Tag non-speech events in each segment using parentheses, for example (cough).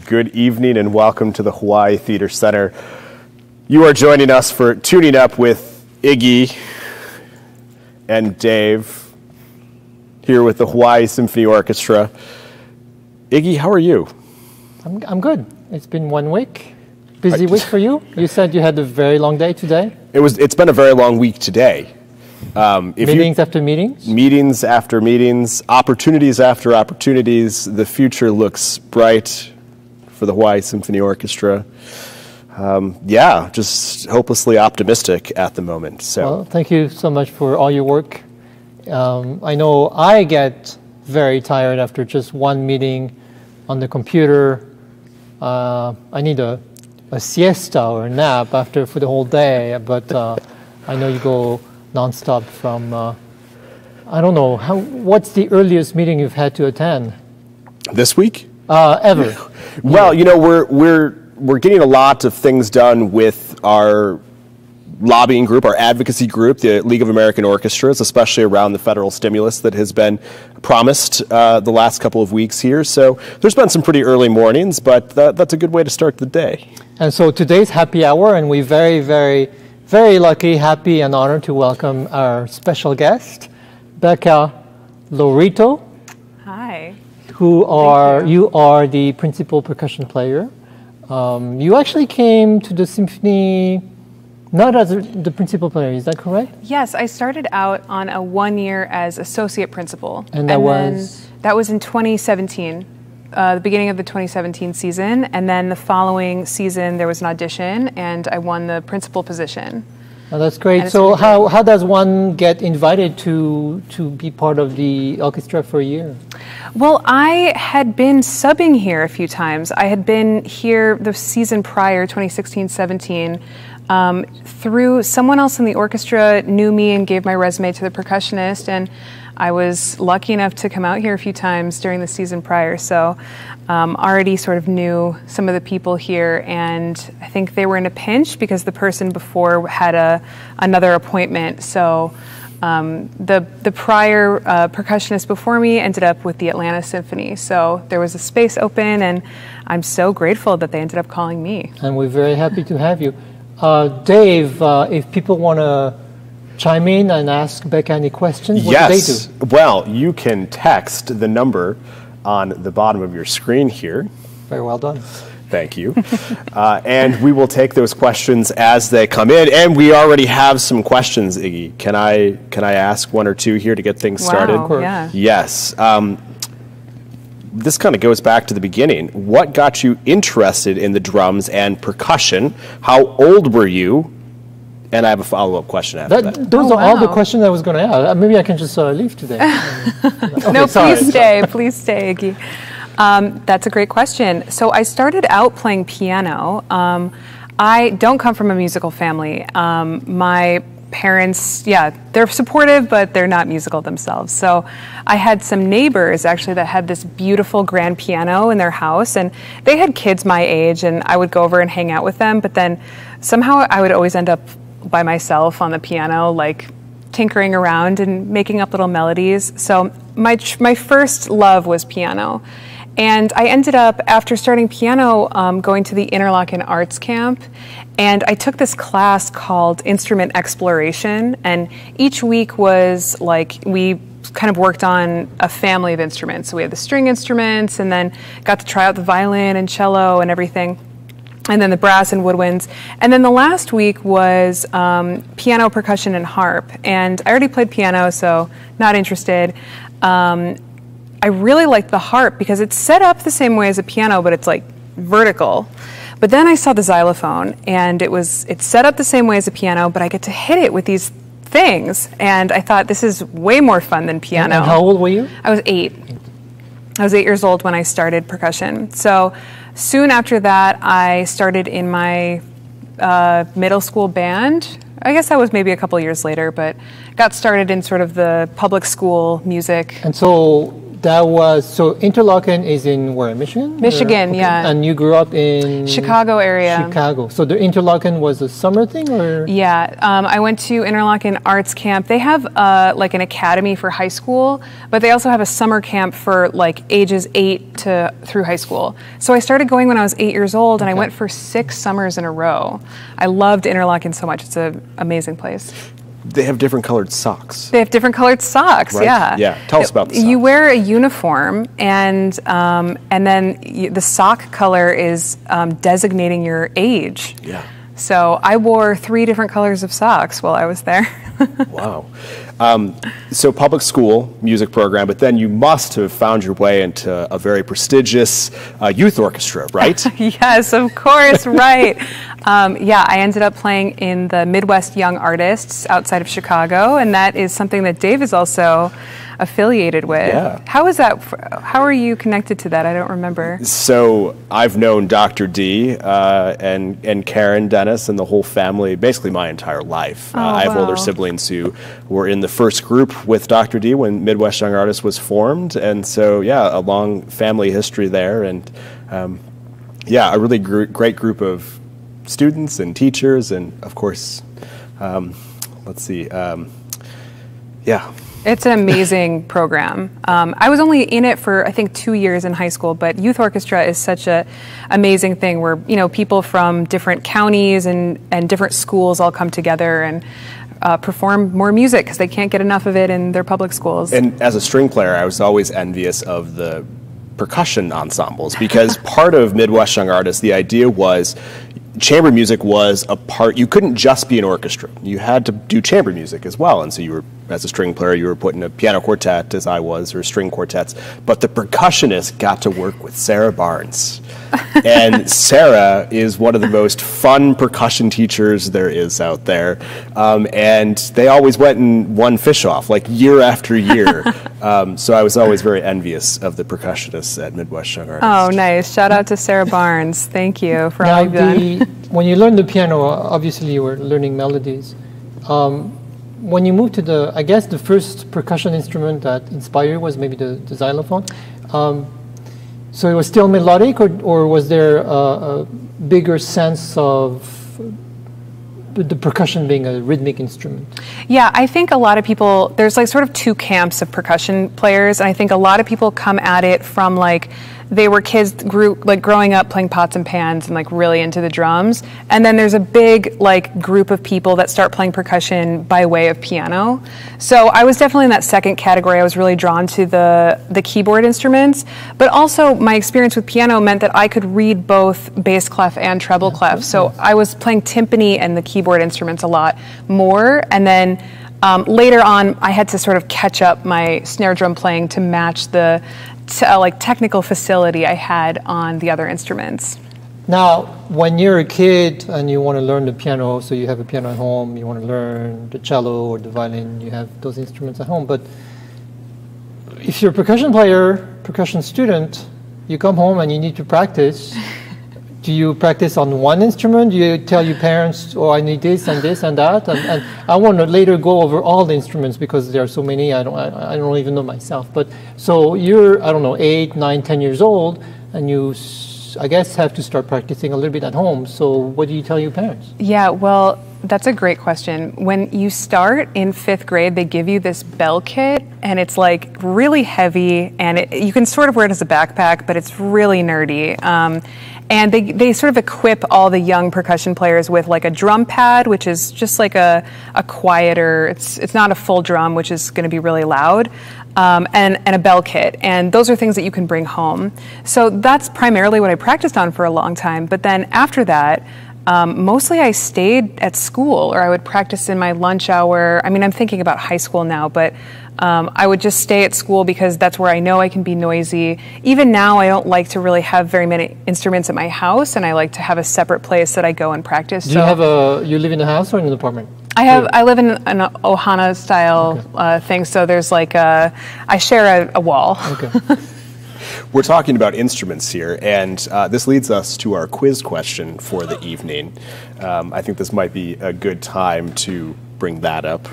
Good evening and welcome to the Hawaii Theater Center. You are joining us for Tuning Up with Iggy and Dave here with the Hawaii Symphony Orchestra. Iggy, how are you? I'm, I'm good. It's been one week. Busy week for you? You said you had a very long day today? It was, it's been a very long week today. Um, meetings you, after meetings? Meetings after meetings, opportunities after opportunities. The future looks bright for the Hawaii Symphony Orchestra. Um, yeah, just hopelessly optimistic at the moment. So, well, thank you so much for all your work. Um, I know I get very tired after just one meeting on the computer. Uh, I need a, a siesta or a nap after for the whole day, but uh, I know you go nonstop from. Uh, I don't know how. What's the earliest meeting you've had to attend? This week? Uh, ever? (laughs) well, you know, we're we're we're getting a lot of things done with our lobbying group, our advocacy group, the League of American Orchestras, especially around the federal stimulus that has been promised uh, the last couple of weeks here. So there's been some pretty early mornings, but that, that's a good way to start the day. And so today's happy hour, and we very, very very lucky, happy, and honored to welcome our special guest, Becca Laurito. Hi. Who are you. you. are the principal percussion player. Um, you actually came to the symphony not as the principal player, is that correct? Yes, I started out on a one year as associate principal. And that and was? That was in 2017 uh, the beginning of the 2017 season, and then the following season there was an audition, and I won the principal position. Oh, that's great. So how, how does one get invited to to be part of the orchestra for a year? Well, I had been subbing here a few times. I had been here the season prior, 2016-17. Um, through someone else in the orchestra knew me and gave my resume to the percussionist and I was lucky enough to come out here a few times during the season prior, so um, already sort of knew some of the people here, and I think they were in a pinch because the person before had a another appointment. So um, the the prior uh, percussionist before me ended up with the Atlanta Symphony, so there was a space open, and I'm so grateful that they ended up calling me. And we're very happy to have you, uh, Dave. Uh, if people want to chime in and ask Becca any questions? What yes. Well, you can text the number on the bottom of your screen here. Very well done. Thank you. uh, and we will take those questions as they come in. And we already have some questions, Iggy. Can I can I ask one or two here to get things wow, started? Yeah. Yes. Um, this kind of goes back to the beginning. What got you interested in the drums and percussion? How old were you and I have a follow up question after that. that. Those oh, are wow. all the questions I was going to ask. Uh, maybe I can just uh, leave today. (laughs) (laughs) okay, no, sorry. please stay. Please stay, Iggy. Um, that's a great question. So I started out playing piano. Um, I don't come from a musical family. Um, my parents, yeah, they're supportive, but they're not musical themselves. So I had some neighbors actually that had this beautiful grand piano in their house, and they had kids my age, and I would go over and hang out with them. But then somehow I would always end up by myself on the piano, like tinkering around and making up little melodies. So my my first love was piano, and I ended up after starting piano um, going to the Interlochen Arts Camp, and I took this class called Instrument Exploration, and each week was like we kind of worked on a family of instruments. So we had the string instruments, and then got to try out the violin and cello and everything and then the brass and woodwinds. And then the last week was um, piano, percussion, and harp. And I already played piano, so not interested. Um, I really liked the harp because it's set up the same way as a piano, but it's like vertical. But then I saw the xylophone, and it was it's set up the same way as a piano, but I get to hit it with these things, and I thought this is way more fun than piano. And how old were you? I was eight. I was eight years old when I started percussion. So soon after that, I started in my uh, middle school band. I guess that was maybe a couple years later, but got started in sort of the public school music. And so That was so Interlochen is in where Michigan. Michigan, okay. yeah. And you grew up in Chicago area. Chicago. So the Interlochen was a summer thing, or yeah, um, I went to Interlochen Arts Camp. They have uh, like an academy for high school, but they also have a summer camp for like ages eight to through high school. So I started going when I was eight years old, and I went for six summers in a row. I loved Interlochen so much. It's an amazing place. They have different colored socks. They have different colored socks. Right? Yeah. Yeah. Tell us about the You wear a uniform, and um, and then you, the sock color is um, designating your age. Yeah. So I wore three different colors of socks while I was there. (laughs) Wow. Um, so public school music program, but then you must have found your way into a very prestigious uh, youth orchestra, right? (laughs) yes, of course, right. (laughs) Um, yeah, I ended up playing in the Midwest Young Artists outside of Chicago, and that is something that Dave is also affiliated with. Yeah. How is that? How are you connected to that? I don't remember. so I've known Dr. D uh, and and Karen Dennis and the whole family basically my entire life. uh, I have older siblings who were in the first group with Dr. D when Midwest Young Artists was formed, and so yeah, a long family history there, and um, yeah, a really gr- great group of students and teachers, and of course, um, let's see, um, yeah. It's an amazing (laughs) program. Um, I was only in it for I think two years in high school, but youth orchestra is such a amazing thing where you know people from different counties and and different schools all come together and uh, perform more music because they can't get enough of it in their public schools. And as a string player, I was always envious of the percussion ensembles because (laughs) part of Midwest Young Artists, the idea was chamber music was a part. You couldn't just be an orchestra; you had to do chamber music as well. And so you were, as a string player, you were put in a piano quartet, as I was, or string quartets. But the percussionist got to work with Sarah Barnes. (laughs) and Sarah is one of the most fun percussion teachers there is out there. Um, and they always went and won fish off, like year after year. (laughs) um, so I was always very envious of the percussionists at Midwest Young Artists. oh, nice! Shout out to Sarah Barnes. Thank you for now all you've done. when you learn the piano, obviously you were learning melodies. Um, when you moved to the, I guess the first percussion instrument that inspired was maybe the, the xylophone. Um, so it was still melodic, or, or was there a, a bigger sense of the percussion being a rhythmic instrument? Yeah, I think a lot of people, there's like sort of two camps of percussion players, and I think a lot of people come at it from like, they were kids grew like growing up playing pots and pans and like really into the drums. And then there's a big like group of people that start playing percussion by way of piano. So i was definitely in that second category. I was really drawn to the the keyboard instruments. But also my experience with piano meant that i could read both bass clef and treble clef. So i was playing timpani and the keyboard instruments a lot more. And then um, later on i had to sort of catch up my snare drum playing to match the t- uh, like technical facility i had on the other instruments Now, when you're a kid and you want to learn the piano, so you have a piano at home, you want to learn the cello or the violin, you have those instruments at home. But if you're a percussion player, percussion student, you come home and you need to practice. (laughs) Do you practice on one instrument? Do you tell your parents, oh, I need this and this and that? And, and I want to later go over all the instruments because there are so many, I don't, I, I don't even know myself. But so you're, I don't know, eight, nine, ten years old, and you I guess have to start practicing a little bit at home. So what do you tell your parents? Yeah, well, that's a great question. When you start in fifth grade, they give you this bell kit, and it's like really heavy, and it, you can sort of wear it as a backpack, but it's really nerdy. Um, and they, they sort of equip all the young percussion players with like a drum pad, which is just like a, a quieter, it's, it's not a full drum, which is going to be really loud. Um, and, and a bell kit. And those are things that you can bring home. So that's primarily what I practiced on for a long time. But then after that, um, mostly I stayed at school or I would practice in my lunch hour. I mean, I'm thinking about high school now, but um, I would just stay at school because that's where I know I can be noisy. Even now, I don't like to really have very many instruments at my house, and I like to have a separate place that I go and practice. Do you have a, you live in a house or in an apartment? I have. I live in an Ohana style uh, thing, so there's like a. I share a, a wall. Okay. (laughs) We're talking about instruments here, and uh, this leads us to our quiz question for the evening. Um, I think this might be a good time to bring that up.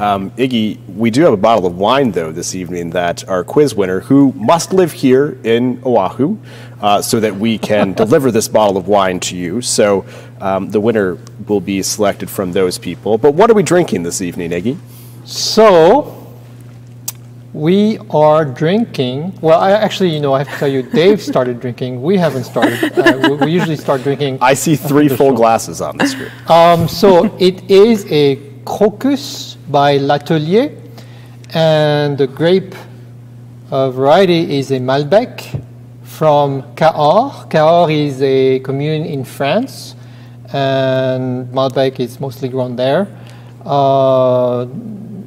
Um, Iggy, we do have a bottle of wine, though, this evening that our quiz winner, who must live here in Oahu, uh, so that we can (laughs) deliver this bottle of wine to you. So um, the winner will be selected from those people. But what are we drinking this evening, Iggy? So, we are drinking. Well, I actually, you know, I have to tell you, Dave started drinking. We haven't started. Uh, we, we usually start drinking. I see three full glasses on the screen. Um, so it is a Crocus by L'Atelier, and the grape uh, variety is a Malbec from Cahors. Cahors is a commune in France, and Malbec is mostly grown there. Uh,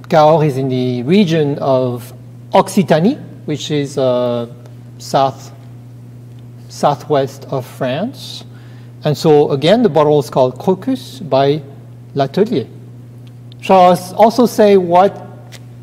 Cahors is in the region of Occitanie, which is uh, south southwest of France. And so again, the bottle is called Crocus by L'Atelier. Shall I also say what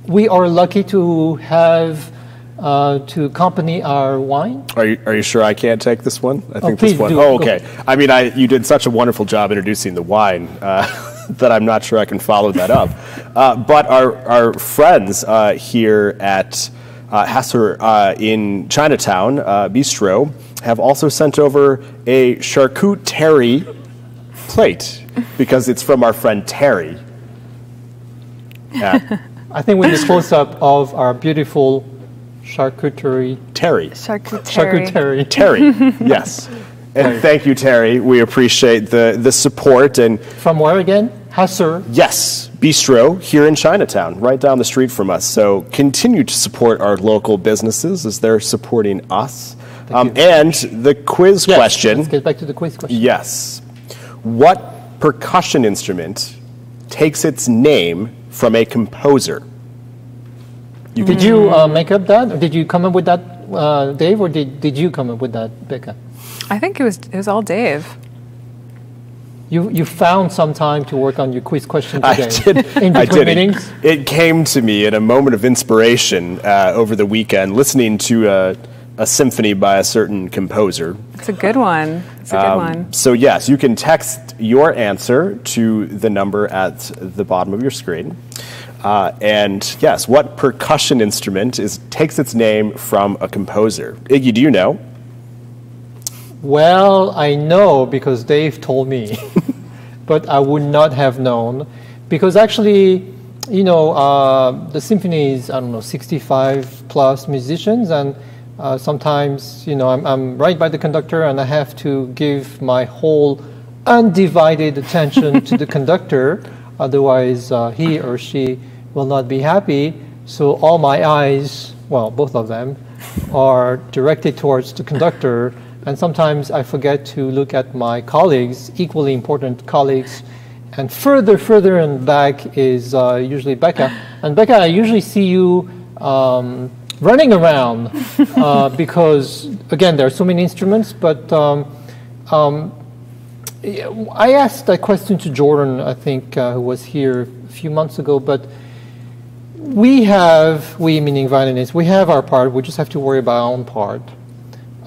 we are lucky to have uh, to accompany our wine? Are you, are you sure I can't take this one? I think please this one. do. Oh, Go. okay. I mean, I, you did such a wonderful job introducing the wine uh, (laughs) that I'm not sure I can follow that up. (laughs) Uh, but our, our friends uh, here at uh, Hasser uh, in Chinatown uh, Bistro have also sent over a charcuterie plate because it's from our friend Terry. At (laughs) I think we need a close up of our beautiful charcuterie. Terry. Charcuterie. Charcuterie. Terry, (laughs) yes. And thank you, Terry. We appreciate the, the support. And From where again? Hasser. yes, Bistro here in Chinatown, right down the street from us. So continue to support our local businesses as they're supporting us. Um, and the quiz Yes, question Let's get back to the quiz question. yes. What percussion instrument takes its name from a composer? You Did you uh, make up that? Or did you come up with that, uh, Dave, or did, did you come up with that, Becca? I think it was it was all Dave. You, you found some time to work on your quiz question I today. did. In I between did. It- meetings? It, came to me in a moment of inspiration uh, over the weekend, listening to a, a symphony by a certain composer. It's a good one. It's a good Um, one. So yes, you can text your answer to the number at the bottom of your screen. Uh, and yes, what percussion instrument is takes its name from a composer? Iggy, do you know? Well, I know because Dave told me, (laughs) but I would not have known because actually, you know, uh, the symphony is I don't know 65 plus musicians, and uh, sometimes you know I'm, I'm right by the conductor, and I have to give my whole undivided attention to the (laughs) conductor, otherwise uh, he or she will not be happy. So all my eyes, well, both of them, are directed towards the conductor, and sometimes I forget to look at my colleagues, equally important colleagues. And further, further and back is uh, usually Becca. And Becca, I usually see you um, running around (laughs) uh, because, again, there are so many instruments. But um, um, I asked that question to Jordan, I think, uh, who was here a few months ago. But we have, we meaning violinists, we have our part. We just have to worry about our own part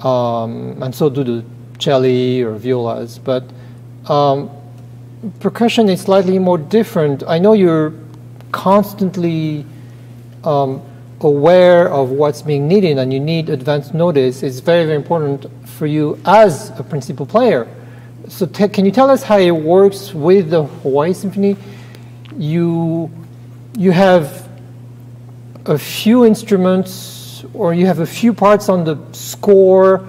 um, and so do the celli or violas. But um, percussion is slightly more different. I know you're constantly um, aware of what's being needed and you need advance notice. It's very, very important for you as a principal player. So, can you tell us how it works with the Hawaii Symphony? You, you have a few instruments or you have a few parts on the score,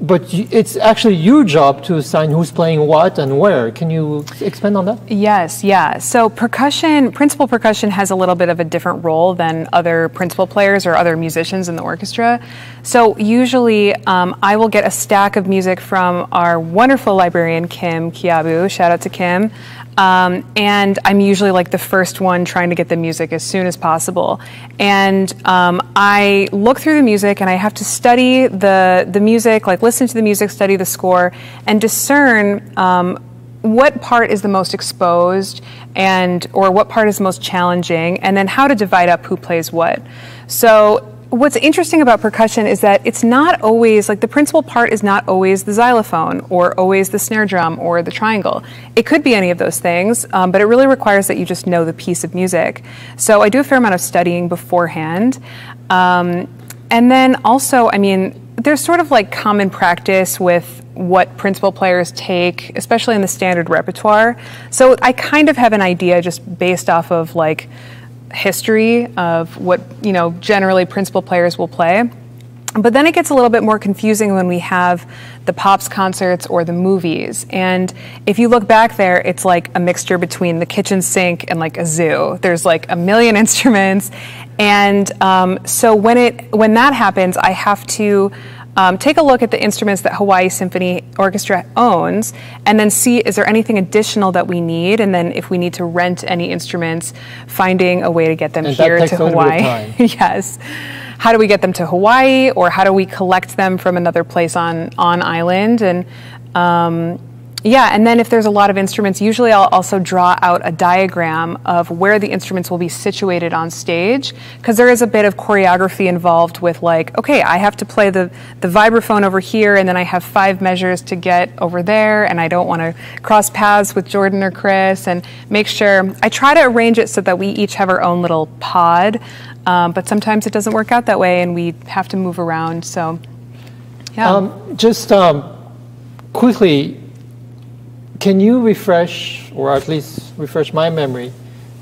but it's actually your job to assign who's playing what and where. Can you expand on that? Yes, yeah. So percussion, principal percussion has a little bit of a different role than other principal players or other musicians in the orchestra. So usually um, I will get a stack of music from our wonderful librarian, Kim Kiabu. Shout out to Kim. Um, and I'm usually like the first one trying to get the music as soon as possible. And um, I look through the music and I have to study the, the music, like listen to the music, study the score, and discern um, what part is the most exposed and or what part is most challenging and then how to divide up who plays what so what's interesting about percussion is that it's not always like the principal part is not always the xylophone or always the snare drum or the triangle. It could be any of those things, um, but it really requires that you just know the piece of music. So I do a fair amount of studying beforehand. Um, and then also, I mean, there's sort of like common practice with what principal players take, especially in the standard repertoire. So I kind of have an idea just based off of like history of what you know generally principal players will play. But then it gets a little bit more confusing when we have the pops concerts or the movies. And if you look back there, it's like a mixture between the kitchen sink and like a zoo. There's like a million (laughs) instruments, and um, so when it when that happens, I have to um, take a look at the instruments that Hawaii Symphony Orchestra owns and then see is there anything additional that we need? And then if we need to rent any instruments finding a way to get them and here to Hawaii. (laughs) yes. How do we get them to Hawaii or how do we collect them from another place on on island? And um, yeah, and then if there's a lot of instruments, usually I'll also draw out a diagram of where the instruments will be situated on stage because there is a bit of choreography involved with like, okay, I have to play the, the vibraphone over here and then I have five measures to get over there and I don't want to cross paths with Jordan or Chris and make sure I try to arrange it so that we each have our own little pod, um, but sometimes it doesn't work out that way and we have to move around. So, yeah. Um, just um, quickly, can you refresh, or at least refresh my memory,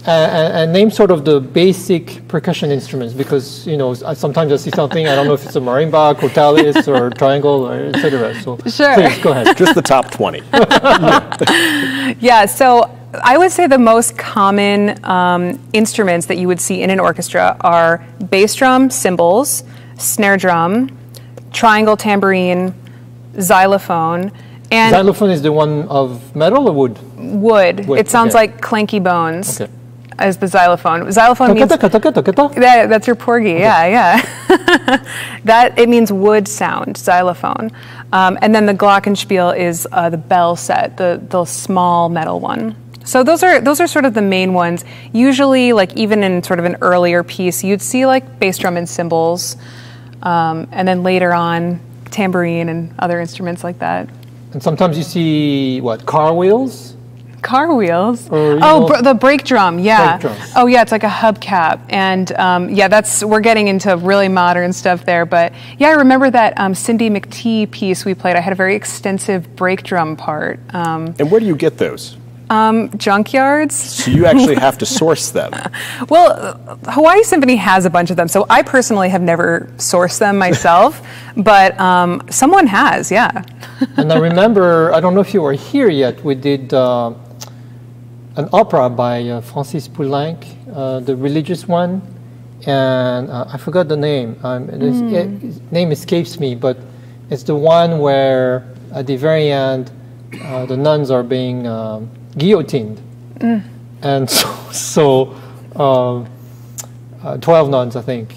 and, and, name sort of the basic percussion instruments? Because you know, sometimes I see something I don't know if it's a marimba, cortalis, or (laughs) triangle, or etc. So sure. please go ahead. (laughs) Just the top twenty. (laughs) yeah. So I would say the most common um, instruments that you would see in an orchestra are bass drum, cymbals, snare drum, triangle tambourine, xylophone and xylophone is the one of metal or wood? Wood. wood. It sounds okay. like clanky bones. Okay. As the xylophone. Xylophone means that, that's your porgy. Okay. Yeah, yeah. (laughs) that it means wood sound. Xylophone, um, and then the glockenspiel is uh, the bell set, the the small metal one. So those are those are sort of the main ones. Usually, like even in sort of an earlier piece, you'd see like bass drum and cymbals, um, and then later on tambourine and other instruments like that. And sometimes you see what car wheels. Car wheels. Or, oh, br- the brake drum. Yeah. Brake oh, yeah. It's like a hubcap, and um, yeah, that's we're getting into really modern stuff there. But yeah, I remember that um, Cindy McTee piece we played. I had a very extensive brake drum part. Um, and where do you get those? Um, junkyards. So you actually (laughs) have to source them. well, Hawaii Symphony has a bunch of them. So I personally have never sourced them myself, (laughs) but um, someone has, yeah. and I remember, I don't know if you were here yet, we did uh, an opera by uh, Francis Poulenc, uh, the religious one, and uh, I forgot the name. Um, mm. it, his name escapes me, but it's the one where at the very end, uh, the nuns are being um, guillotined. Mm. And (laughs) so, so uh, uh, 12 nuns, I think.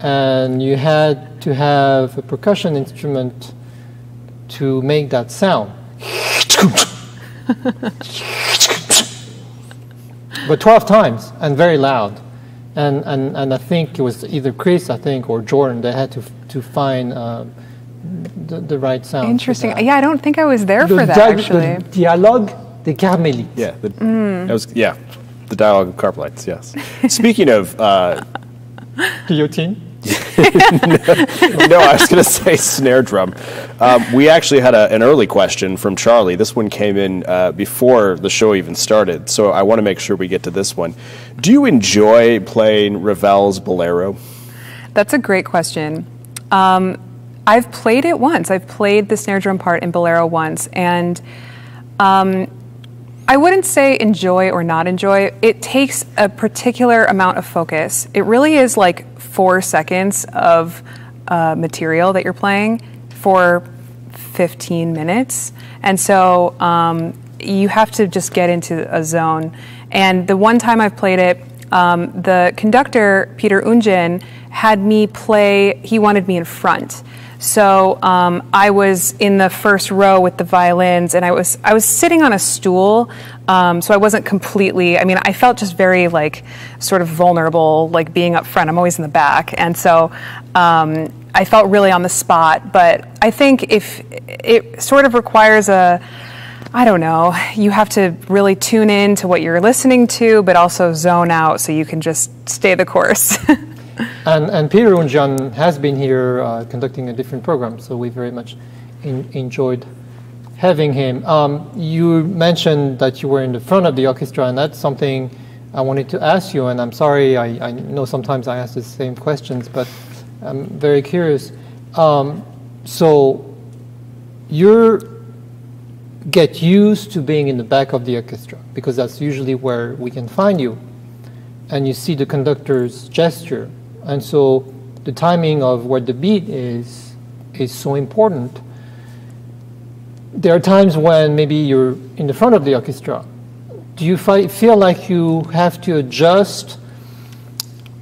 And you had to have a percussion instrument to make that sound. but 12 times and very loud. And, and, and I think it was either Chris, I think, or Jordan that had to, to find uh, the, the right sound. Interesting. Yeah, I don't think I was there the for that, actually. The dialogue the Carmelites. Yeah, the, mm. that was yeah, the dialogue of Carmelites. Yes. (laughs) Speaking of uh, guillotine. (laughs) no, I was going to say snare drum. Um, we actually had a, an early question from Charlie. This one came in uh, before the show even started, so I want to make sure we get to this one. Do you enjoy playing Ravel's Bolero? That's a great question. Um, I've played it once. I've played the snare drum part in Bolero once, and um, I wouldn't say enjoy or not enjoy. It takes a particular amount of focus. It really is like four seconds of uh, material that you're playing for 15 minutes. And so um, you have to just get into a zone. And the one time I've played it, um, the conductor, Peter Oundjian, had me play, he wanted me in front. So um, I was in the first row with the violins, and I was I was sitting on a stool, um, so I wasn't completely. I mean, I felt just very like sort of vulnerable, like being up front. I'm always in the back, and so. Um, I felt really on the spot, but I think if it sort of requires a, I don't know, you have to really tune in to what you're listening to, but also zone out so you can just stay the course. (laughs) and, and Peter Oundjian has been here uh, conducting a different program, so we very much in, enjoyed having him. Um, you mentioned that you were in the front of the orchestra, and that's something I wanted to ask you, and I'm sorry, I, I know sometimes I ask the same questions, but I'm very curious. Um, so you get used to being in the back of the orchestra because that's usually where we can find you, and you see the conductor's gesture, and so the timing of where the beat is is so important. There are times when maybe you're in the front of the orchestra. Do you feel like you have to adjust?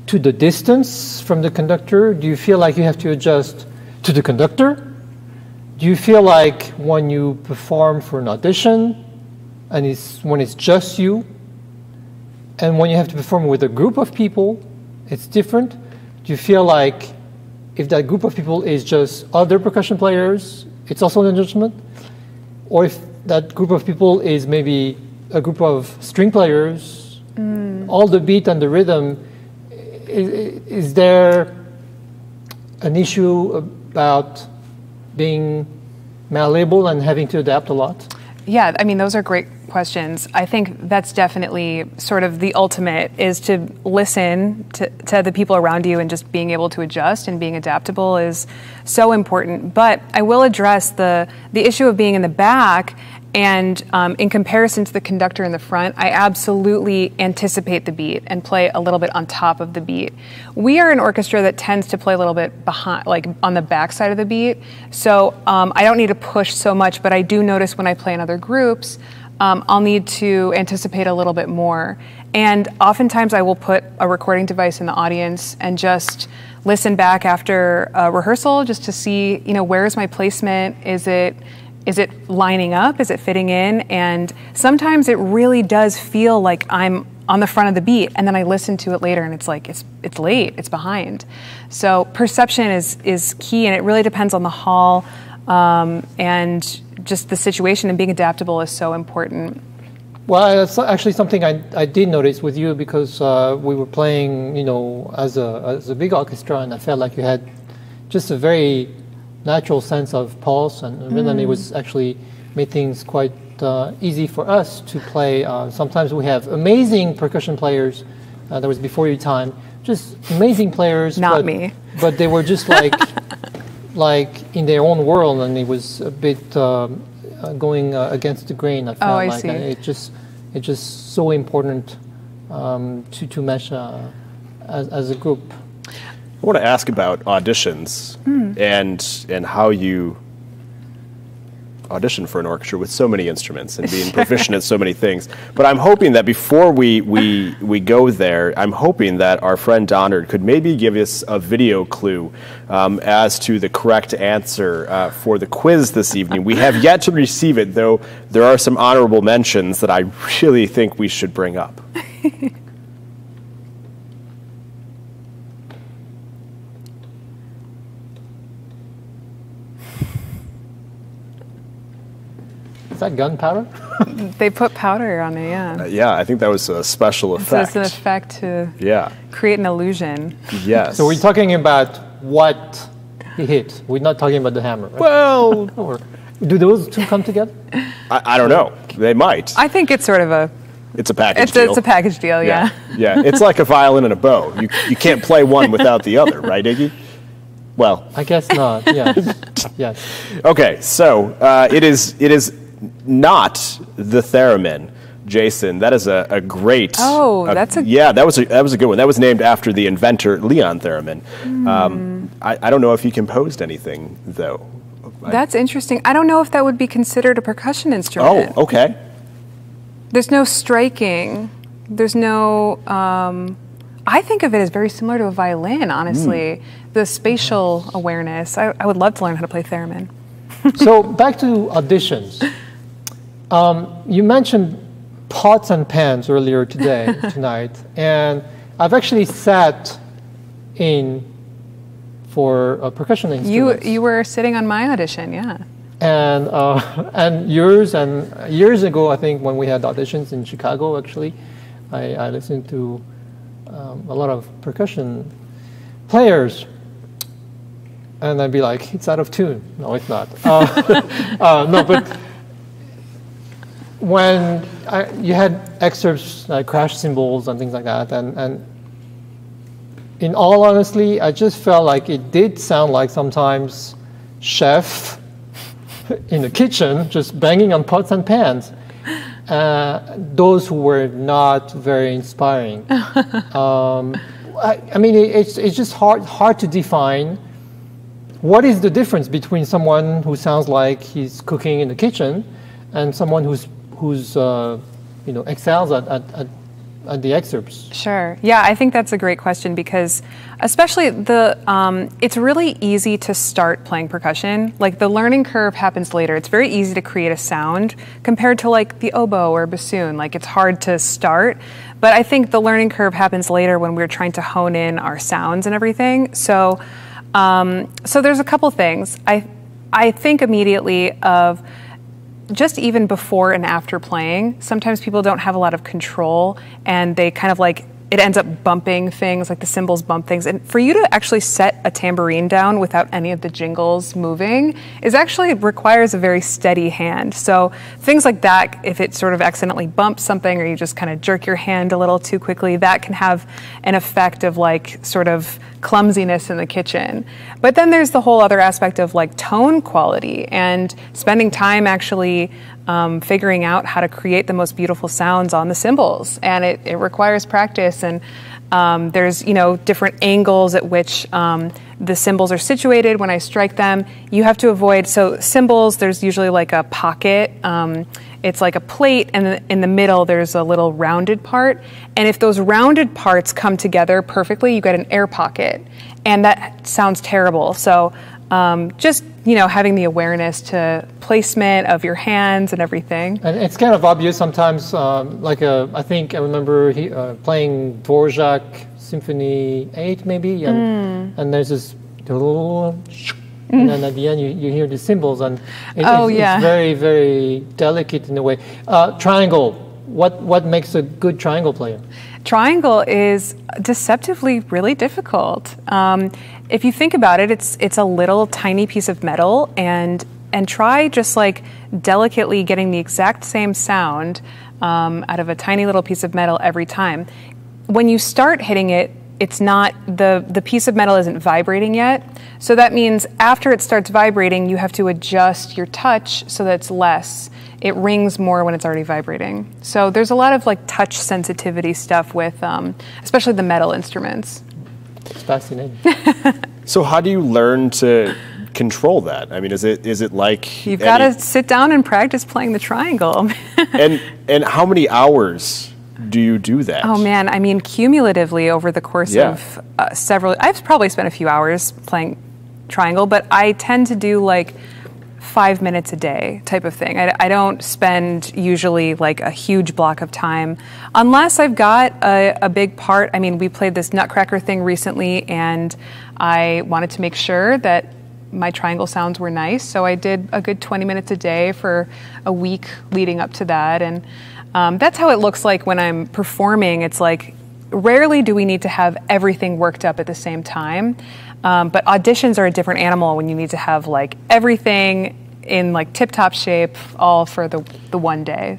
to the distance from the conductor? Do you feel like you have to adjust to the conductor? Do you feel like when you perform for an audition and it's when it's just you and when you have to perform with a group of people, it's different? Do you feel like if that group of people is just other percussion players, it's also an adjustment? Or if that group of people is maybe a group of string players, mm. all the beat and the rhythm is, is there an issue about being malleable and having to adapt a lot? Yeah, I mean, those are great questions. I think that's definitely sort of the ultimate is to listen to, to the people around you and just being able to adjust and being adaptable is so important. But I will address the, the issue of being in the back and um, in comparison to the conductor in the front, I absolutely anticipate the beat and play a little bit on top of the beat. We are an orchestra that tends to play a little bit behind, like on the back side of the beat. So um, I don't need to push so much, but I do notice when I play in other groups, um, I'll need to anticipate a little bit more. And oftentimes I will put a recording device in the audience and just listen back after a rehearsal just to see, you know, where's my placement? Is it is it lining up? Is it fitting in? And sometimes it really does feel like I'm on the front of the beat and then I listen to it later and it's like it's it's late, it's behind. So perception is is key and it really depends on the hall um, and just the situation and being adaptable is so important. Well, it's actually something I, I did notice with you because uh, we were playing, you know, as a, as a big orchestra, and I felt like you had just a very natural sense of pulse and rhythm. Mm. It was actually made things quite uh, easy for us to play. Uh, sometimes we have amazing percussion players. Uh, that was before your time. Just amazing players. Not but, me. But they were just like, (laughs) like in their own world, and it was a bit um, uh, going uh, against the grain. I felt oh, I like see. it just, it's just so important um, to to mesh uh, as as a group. I want to ask about auditions mm. and and how you audition for an orchestra with so many instruments and being proficient at so many (laughs) things. But I'm hoping that before we, we, we go there, I'm hoping that our friend Donard could maybe give us a video clue um, as to the correct answer uh, for the quiz this evening. We have yet to receive it, though there are some honorable mentions that I really think we should bring up. (laughs) Is that gunpowder? (laughs) they put powder on it, yeah. Uh, yeah, I think that was a special effect. So it's an effect to yeah. create an illusion. Yes. So we're talking about what he hit. We're not talking about the hammer. Right? Well, or do those two come together? I, I, don't know. They might. I think it's sort of a. It's a package it's, deal. It's a package deal, yeah. Yeah, yeah. it's like a violin and a bow. You you can't play one without the other, right, Iggy? Well, I guess not. Yeah. (laughs) yes. Okay, so uh, it is it is not the theremin. Jason, that is a, a great. Oh, a, that's a yeah. That was a that was a good one. That was named after the inventor Leon Theremin. Mm. Um, I, I don't know if he composed anything though. That's I, interesting. I don't know if that would be considered a percussion instrument. Oh, okay. There's no striking. There's no. Um, I think of it as very similar to a violin, honestly. Mm. The spatial awareness. I, I, would love to learn how to play theremin. so back to auditions. (laughs) Um, you mentioned pots and pans earlier today, (laughs) tonight, and I've actually sat in for a percussion instrument. You you were sitting on my audition, yeah. And uh, (laughs) and yours and years ago, I think when we had auditions in Chicago, actually, I, I listened to um, a lot of percussion players, and I'd be like, "It's out of tune." No, it's not. Uh, (laughs) uh, no, but when I, you had excerpts like crash cymbals and things like that, and, and in all honesty, I just felt like it did sound like sometimes chef (laughs) in the kitchen just banging on pots and pans. Uh, those who were not very inspiring. (laughs) um, I, I, mean, it, it's, it's just hard, hard to define what is the difference between someone who sounds like he's cooking in the kitchen and someone who's, who's uh, you know, excels at, at, at the excerpts? Sure. Yeah, I think that's a great question because, especially the, um, it's really easy to start playing percussion. Like the learning curve happens later. It's very easy to create a sound compared to like the oboe or bassoon. Like it's hard to start, but I think the learning curve happens later when we're trying to hone in our sounds and everything. So, um, so there's a couple things. I, I think immediately of just even before and after playing, sometimes people don't have a lot of control and they kind of like it ends up bumping things like the cymbals bump things. And for you to actually set a tambourine down without any of the jingles moving is actually requires a very steady hand. So things like that if it sort of accidentally bumps something or you just kind of jerk your hand a little too quickly that can have an effect of like sort of clumsiness in the kitchen but then there's the whole other aspect of like tone quality and spending time actually um, figuring out how to create the most beautiful sounds on the cymbals, and it, it requires practice. And um, there's you know different angles at which um, the cymbals are situated when I strike them. You have to avoid so cymbals. There's usually like a pocket. It's like a plate, and in the middle there's a little rounded part. And if those rounded parts come together perfectly, you get an air pocket, and that sounds terrible. So um, just you know having the awareness to placement of your hands and everything. And it's kind of obvious sometimes. Um, like a, I think I remember he, uh, playing Dvorak Symphony Eight, maybe, and, mm. and there's this. And then at the end, you, you hear the cymbals and it, oh, it's, yeah. it's, very, very delicate in a way. Uh, triangle. What what makes a good triangle player? Triangle is deceptively really difficult. Um, if you think about it, it's it's a little tiny piece of metal, and and try just like delicately getting the exact same sound um, out of a tiny little piece of metal every time. When you start hitting it, it's not the the piece of metal isn't vibrating yet. So that means after it starts vibrating, you have to adjust your touch so that it's less. It rings more when it's already vibrating. So there's a lot of like touch sensitivity stuff with, um, especially the metal instruments. It's fascinating. (laughs) so how do you learn to control that? I mean, is it is it like you've got to sit down and practice playing the triangle? (laughs) and and how many hours do you do that? Oh man, I mean, cumulatively over the course yeah. of uh, several, I've probably spent a few hours playing triangle, but I tend to do like five minutes a day type of thing. I, I, don't spend usually like a huge block of time unless I've got a, a, big part. I mean, we played this Nutcracker thing recently, and I wanted to make sure that my triangle sounds were nice. So I did a good 20 minutes a day for a week leading up to that. And um, that's how it looks like when I'm performing. It's like rarely do we need to have everything worked up at the same time. Um, but auditions are a different animal when you need to have like everything in like tip top shape, all for the the one day.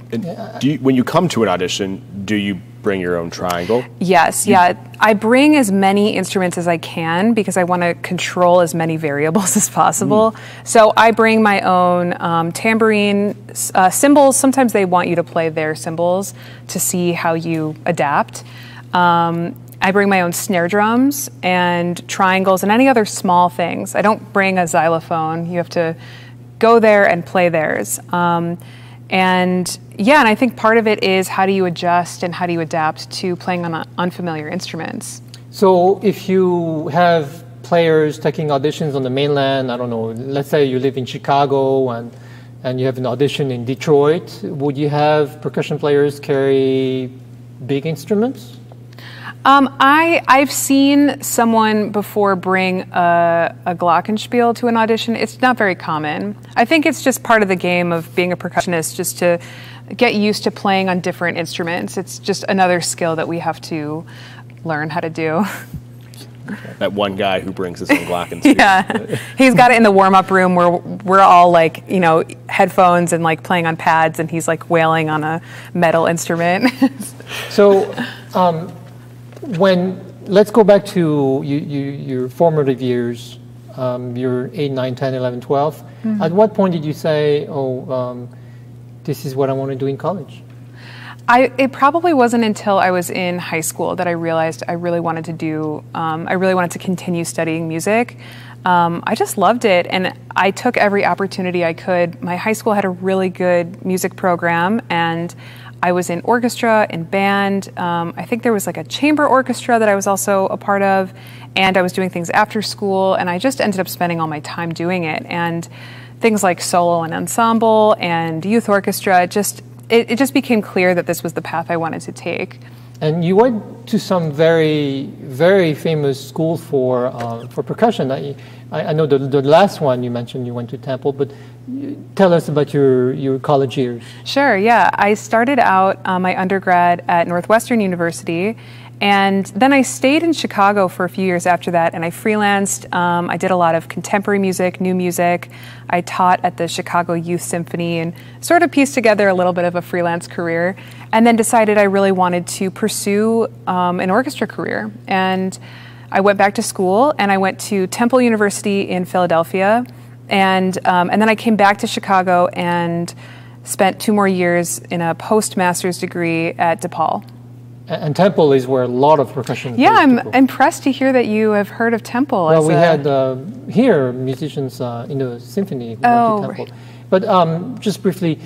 do you, when you come to an audition, do you bring your own triangle? Yes, yeah. I bring as many instruments as I can because I want to control as many variables (laughs) as possible. Mm. So I bring my own um, tambourine uh, cymbals. Sometimes they want you to play their cymbals to see how you adapt. Um, I bring my own snare drums and triangles and any other small things. I don't bring a xylophone. You have to go there and play theirs. Um, and yeah, and I think part of it is how do you adjust and how do you adapt to playing on unfamiliar instruments. So if you have players taking auditions on the mainland, I don't know, let's say you live in Chicago and and you have an audition in Detroit, would you have percussion players carry big instruments? Um, I I've seen someone before bring a, a glockenspiel to an audition. It's not very common. I think it's just part of the game of being a percussionist, just to get used to playing on different instruments. It's just another skill that we have to learn how to do. (laughs) that one guy who brings his own glockenspiel. (laughs) yeah, he's got it in the warm up room where we're all like, you know, headphones and like playing on pads, and he's like wailing on a metal instrument. (laughs) so, um, when let's go back to you, you, your formative years, um, your 8, 9, 10, 11, 12. Mm-hmm. At what point did you say, oh, um, this is what I want to do in college? I, it probably wasn't until I was in high school that I realized I really wanted to do, um, I really wanted to continue studying music. Um, I just loved it, and I took every opportunity I could. My high school had a really good music program, and I was in orchestra and band. Um, I think there was like a chamber orchestra that I was also a part of, and I was doing things after school, and I just ended up spending all my time doing it. And things like solo and ensemble and youth orchestra, just it, it just became clear that this was the path I wanted to take. And you went to some very, very famous school for uh, for percussion. I, I know the, the last one you mentioned you went to Temple, but tell us about your, your college years. Sure, yeah. I started out uh, my undergrad at Northwestern University, and then I stayed in Chicago for a few years after that, and I freelanced. Um, I did a lot of contemporary music, new music. I taught at the Chicago Youth Symphony and sort of pieced together a little bit of a freelance career, and then decided I really wanted to pursue um, an orchestra career. And I went back to school, and I went to Temple University in Philadelphia, and um, and then I came back to Chicago and spent two more years in a postmaster's degree at DePaul. And Temple is where a lot of percussion. Yeah, I'm impressed to hear that you have heard of Temple. Well, we a... had uh, here musicians uh, in the symphony. Oh, Temple. Right. But um, just briefly,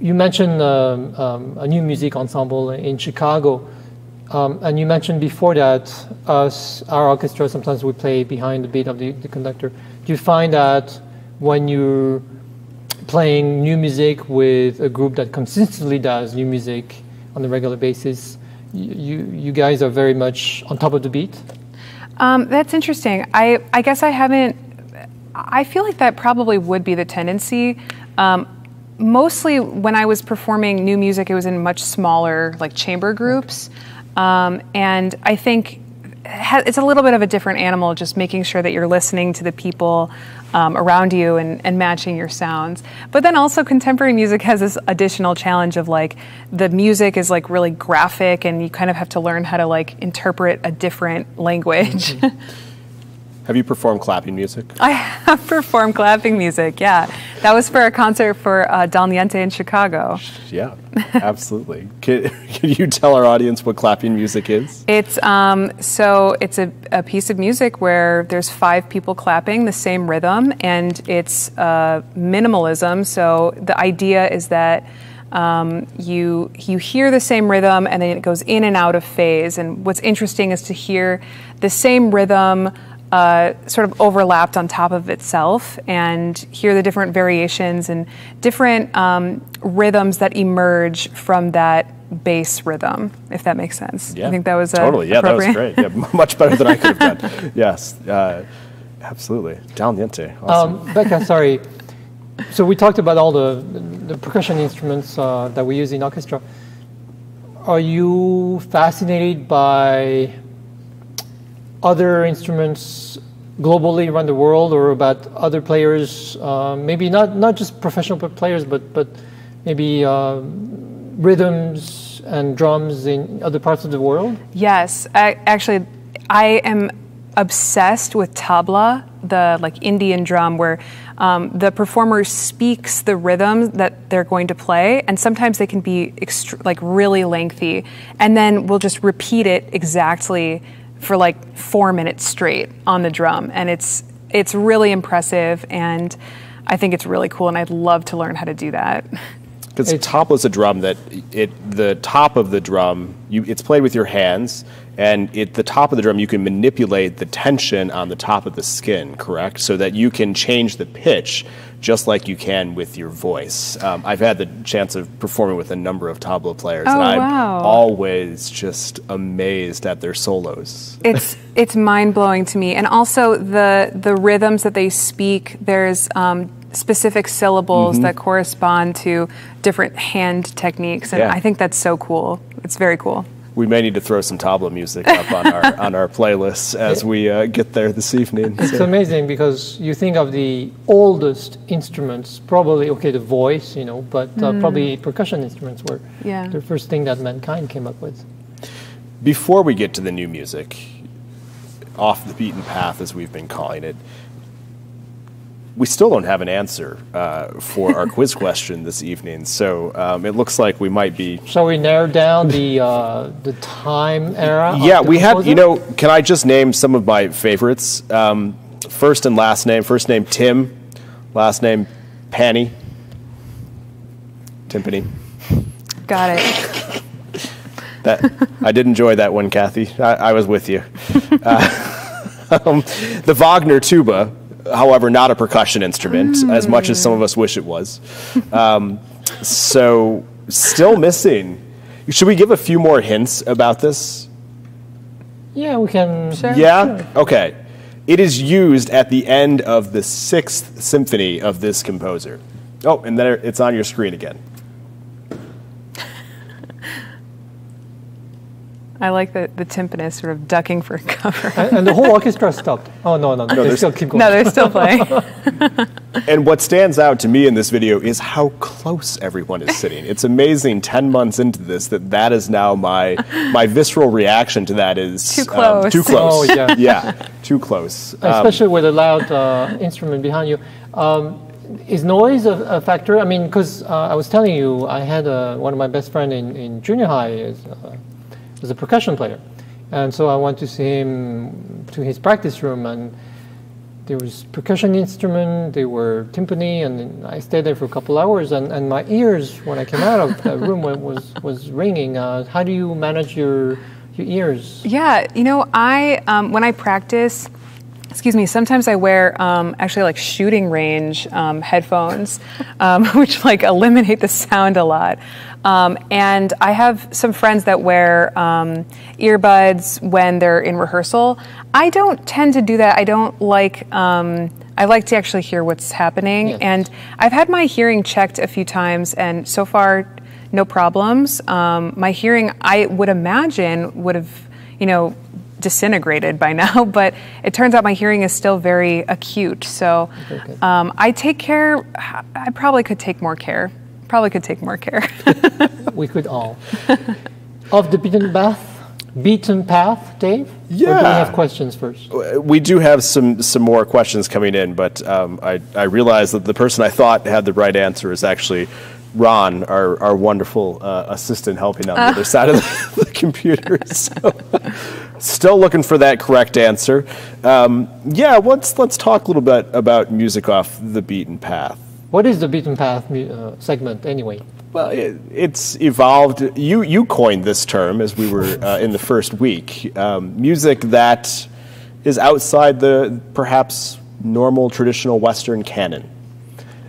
you mentioned um, um, a new music ensemble in Chicago, um, and you mentioned before that us, our orchestra, sometimes we play behind the beat of the, the conductor. Do you find that when you're playing new music with a group that consistently does new music on a regular basis? you, you guys are very much on top of the beat? Um, that's interesting. I, I guess I haven't, I feel like that probably would be the tendency. Um, mostly when I was performing new music, it was in much smaller, like chamber groups. Um, and I think it's a little bit of a different animal, just making sure that you're listening to the people um, around you and, and matching your sounds. But then also contemporary music has this additional challenge of like the music is like really graphic and you kind of have to learn how to like interpret a different language. Mm-hmm. (laughs) Have you performed clapping music? (laughs) I have performed clapping music, yeah. That was for a concert for uh, Dal Niente in Chicago. Yeah, absolutely. (laughs) can, can, you tell our audience what clapping music is? It's um, so it's a, a, piece of music where there's five people clapping the same rhythm, and it's uh, minimalism. So the idea is that um, you you hear the same rhythm and then it goes in and out of phase. And what's interesting is to hear the same rhythm uh, sort of overlapped on top of itself and hear the different variations and different um, rhythms that emerge from that bass rhythm, if that makes sense. Yeah, I think that was uh, totally. Yeah, that was great. Yeah, much better than I could have done. (laughs) yes, uh, absolutely. Dal Niente. Awesome. Um, Becca, sorry. So we talked about all the, the percussion instruments uh, that we use in orchestra. Are you fascinated by other instruments globally around the world or about other players, uh, maybe not, not just professional players, but, but maybe uh, rhythms and drums in other parts of the world? Yes, I, actually, I am obsessed with tabla, the like Indian drum, where um, the performer speaks the rhythm that they're going to play, and sometimes they can be like really lengthy, and then we'll just repeat it exactly for like four minutes straight on the drum, and it's it's really impressive, and I think it's really cool, and I'd love to learn how to do that. (laughs) Because It's- tabla is a drum that it the top of the drum you it's played with your hands, and at the top of the drum you can manipulate the tension on the top of the skin, correct? So that you can change the pitch just like you can with your voice. Um, I've had the chance of performing with a number of tabla players, and Oh, I'm wow. always just amazed at their solos. it's it's mind blowing to me, and also the the rhythms that they speak. There's um, specific syllables Mm-hmm. that correspond to different hand techniques, and Yeah. I think that's so cool. It's very cool. We may need to throw some tabla music up on our (laughs) on our playlists as we uh, get there this evening. It's So- amazing because you think of the oldest instruments, probably okay, the voice, you know, but uh, probably percussion instruments were Yeah. the first thing that mankind came up with. Before we get to the new music, off the beaten path as we've been calling it, we still don't have an answer uh, for our quiz (laughs) question this evening. So um, it looks like we might be. Shall we narrow down the uh, the time era? Yeah, we had. You know, can I just name some of my favorites? Um, first and last name. First name Tim, last name Panny. Timpani. Got it. That I did enjoy that one, Kathy. I, I was with you. (laughs) Uh, (laughs) um, the Wagner tuba, however, not a percussion instrument, as much as some of us wish it was. Um, so, still missing. Should we give a few more hints about this? Yeah, we can. Sure. Yeah. Okay. It is used at the end of the sixth symphony of this composer. Oh, and there it's on your screen again. I like the the timpanist sort of ducking for (laughs) cover. And, and the whole orchestra stopped. Oh no, no, no, they still keep going. No, they're still playing. (laughs) And what stands out to me in this video is how close everyone is sitting. It's amazing 10 months into this that that is now my my visceral reaction to that is Too um, close. too close. Oh, yeah. (laughs) yeah, too close. Um, especially with a loud uh, instrument behind you. Um, is noise a, a factor? I mean, because uh, I was telling you, I had uh, one of my best friend in, in junior high is, was a percussion player, and so I went to see him to his practice room, and there was percussion instrument, there were timpani, and I stayed there for a couple hours, and, and my ears when I came out of the room was was ringing. Uh, how do you manage your your ears? Yeah, you know, I um, when I practice, excuse me, sometimes I wear um, actually like shooting range um, headphones, (laughs) um, which like eliminate the sound a lot. Um, and I have some friends that wear um, earbuds when they're in rehearsal. I don't tend to do that. I don't like. Um, I like to actually hear what's happening, and I've had my hearing checked a few times, and so far, no problems. Um, my hearing, I would imagine, would have, you know, disintegrated by (laughs) now, but it turns out my hearing is still very acute. So um, I take care, I probably could take more care. Probably could take more care. (laughs) We could all. of the beaten path, beaten path, Dave. Or do we have questions first? we do have some some more questions coming in, but um, I I realize that the person I thought had the right answer is actually Ron, our our wonderful uh, assistant helping on the other side of the, (laughs) the computer. (laughs) So, still looking for that correct answer. Um, yeah, let's let's talk a little bit about music off the beaten path. What is the beaten path uh, segment anyway? Well, it, it's evolved. You you coined this term as we were uh, in the first week. Um, music that is outside the perhaps normal traditional Western canon,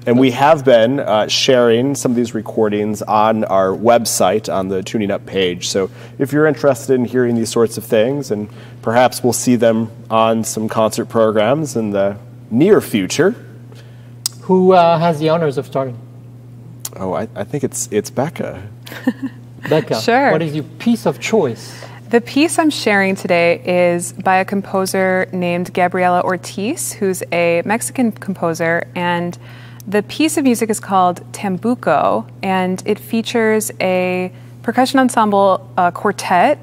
and we have been uh, sharing some of these recordings on our website on the Tuning Up page. So if you're interested in hearing these sorts of things, and perhaps we'll see them on some concert programs in the near future. Who uh, has the honors of starting? Oh, I, I think it's it's Becca. (laughs) Becca. Sure. What is your piece of choice? The piece I'm sharing today is by a composer named Gabriela Ortiz, who's a Mexican composer, and the piece of music is called Tambuco, and it features a percussion ensemble uh, quartet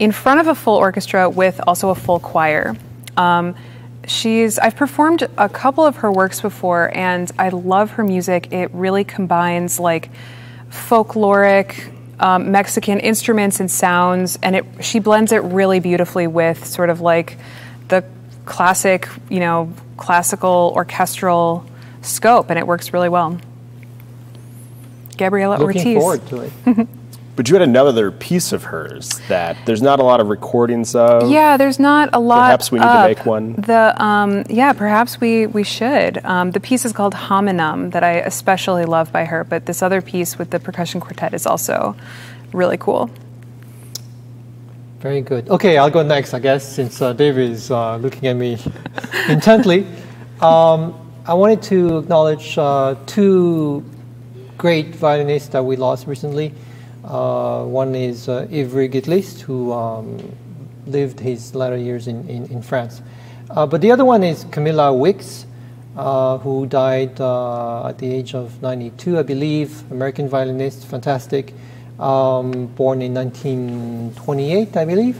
in front of a full orchestra with also a full choir. Um, she's I've performed a couple of her works before, and I love her music. It really combines like folkloric um, Mexican instruments and sounds, and it she blends it really beautifully with sort of like the classic, you know, classical orchestral scope, and it works really well. Gabriela Looking Ortiz. forward to it. (laughs) But you had another piece of hers that there's not a lot of recordings of. Yeah, there's not a lot. Perhaps we need to make one. The um, yeah, perhaps we we should. Um, the piece is called Hominum that I especially love by her. But this other piece with the percussion quartet is also really cool. Very good. Okay, I'll go next, I guess, since uh, David is uh, looking at me (laughs) intently. Um, I wanted to acknowledge uh, two great violinists that we lost recently. Uh, one is uh, Ivry Gitlis, who um, lived his latter years in, in, in France. Uh, but the other one is Camilla Wicks, uh, who died uh, at the age of 92, I believe, American violinist, fantastic, um, born in 1928, I believe,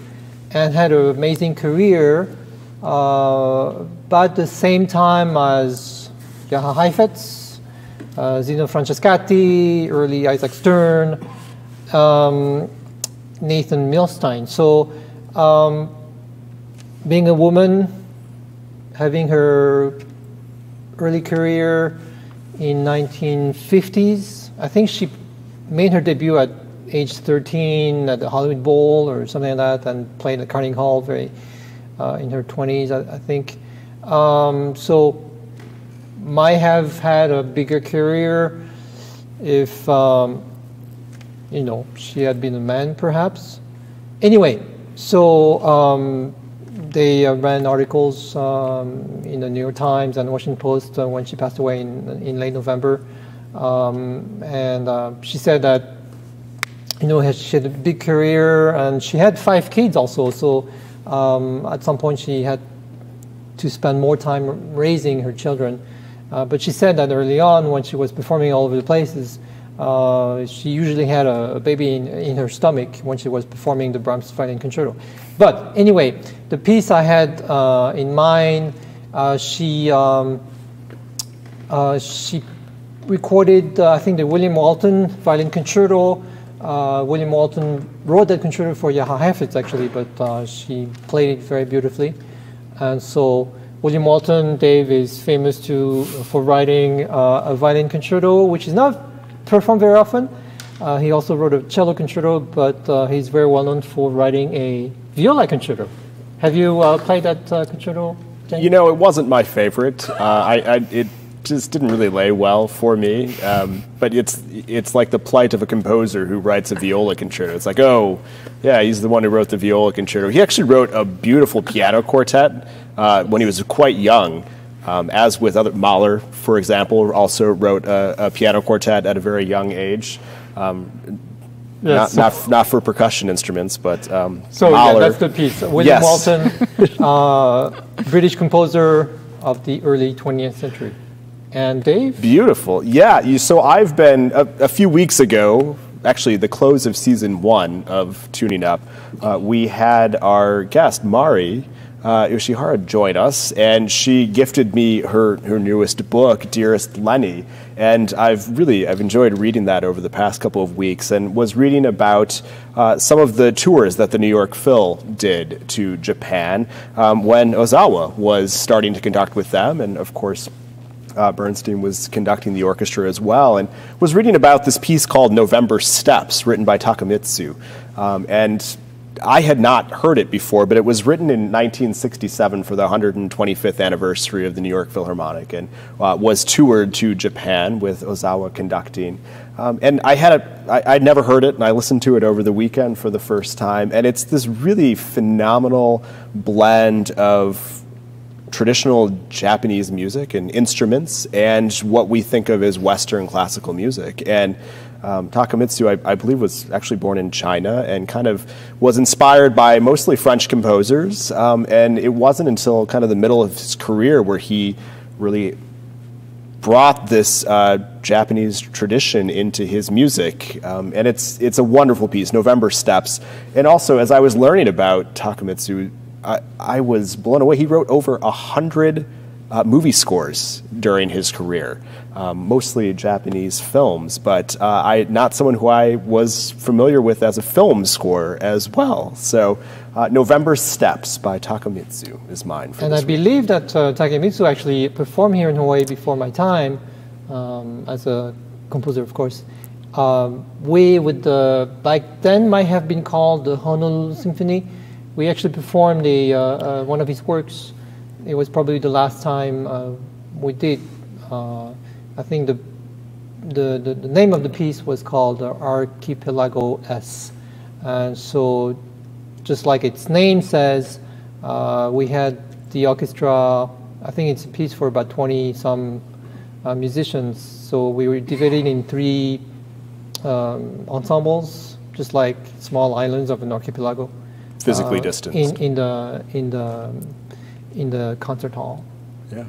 and had an amazing career uh, about the same time as Jascha Heifetz, Zino Francescatti, early Isaac Stern, um, Nathan Milstein. So, um, being a woman, having her early career in 1950s, I think she made her debut at age 13 at the Hollywood Bowl or something like that, and played at Carnegie Hall very uh, in her 20s, I, I think. Um, so, might have had a bigger career if um, you know she had been a man, perhaps. Anyway, so um, they uh, ran articles um, in the New York Times and Washington Post uh, when she passed away in, in late November, um, and uh, she said that you know she had a big career and she had five kids also. So um, at some point she had to spend more time raising her children. Uh, but she said that early on, when she was performing all over the places, uh, she usually had a, a baby in, in, her stomach when she was performing the Brahms Violin Concerto. But anyway, the piece I had uh, in mind, uh, she um, uh, she recorded, uh, I think, the William Walton Violin Concerto. William Walton wrote that concerto for Jascha Heifetz, actually, but she played it very beautifully. And so William Walton, Dave, is famous to, for writing uh, a violin concerto, which is not performed very often. Uh, he also wrote a cello concerto, but uh, he's very well known for writing a viola concerto. Have you uh, played that uh, concerto? You know, it wasn't my favorite. Uh, I, I, it just didn't really lay well for me. Um, but it's it's like the plight of a composer who writes a viola concerto. It's like, oh, yeah, he's the one who wrote the viola concerto. He actually wrote a beautiful piano quartet uh, when he was quite young. Um, as with other Mahler, for example, also wrote a, a piano quartet at a very young age. Um, not, not, not for percussion instruments, but um, so Mahler. yeah, that's the piece. William Yes. Walton, (laughs) uh, British composer of the early 20th century, and Dave. Beautiful. Yeah. You, so I've been a, a few weeks ago, actually the close of season one of Tuning Up. Uh, we had our guest Mari uh, Yoshihara join us, and she gifted me her her newest book, Dearest Lenny. And I've really I've enjoyed reading that over the past couple of weeks, and was reading about uh, some of the tours that the New York Phil did to Japan um, when Ozawa was starting to conduct with them, and of course uh, Bernstein was conducting the orchestra as well, and was reading about this piece called November Steps, written by Takemitsu. Um, and I had not heard it before, but it was written in 1967 for the 125th anniversary of the New York Philharmonic and uh, was toured to Japan with Ozawa conducting. Um, and I had a, I, I'd never heard it, and I listened to it over the weekend for the first time. And it's this really phenomenal blend of traditional Japanese music and instruments and what we think of as Western classical music. And um, Takemitsu, I, I, believe, was actually born in China and kind of was inspired by mostly French composers. Um, and it wasn't until kind of the middle of his career where he really brought this uh, Japanese tradition into his music, um, and it's it's a wonderful piece, November Steps. And also, as I was learning about Takemitsu, I, I was blown away. He wrote over a hundred uh, movie scores during his career, um, mostly Japanese films, but uh, I not someone who I was familiar with as a film score as well. So, uh, November Steps by Takemitsu is mine. and I week. believe that uh, Takemitsu actually performed here in Hawaii before my time um, as a composer, of course. Um, we, with the back then, might have been called the Honolulu Symphony. We actually performed a, uh, uh, one of his works. It was probably the last time uh, we did. Uh, I think the, the, the, the, name of the piece was called Archipelago S. And so, just like its name says, uh, we had the orchestra, I think it's a piece for about 20 some uh, musicians. So we were divided in three um, ensembles, just like small islands of an archipelago. Physically uh, distant. In, in, the, in, the, in the concert hall. Yeah.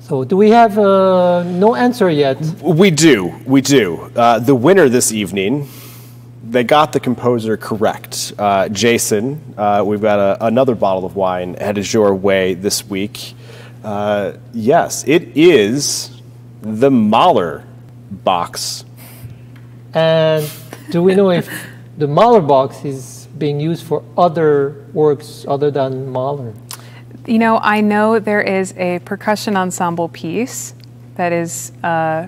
So do we have uh, no answer yet? We do. We do. Uh, the winner this evening they got the composer correct. Uh, Jason, uh, we've got a, another bottle of wine headed your way this week. Uh, yes, it is the Mahler box. And do we know if the Mahler box is being used for other works other than Mahler? You know, I know there is a percussion ensemble piece that is uh,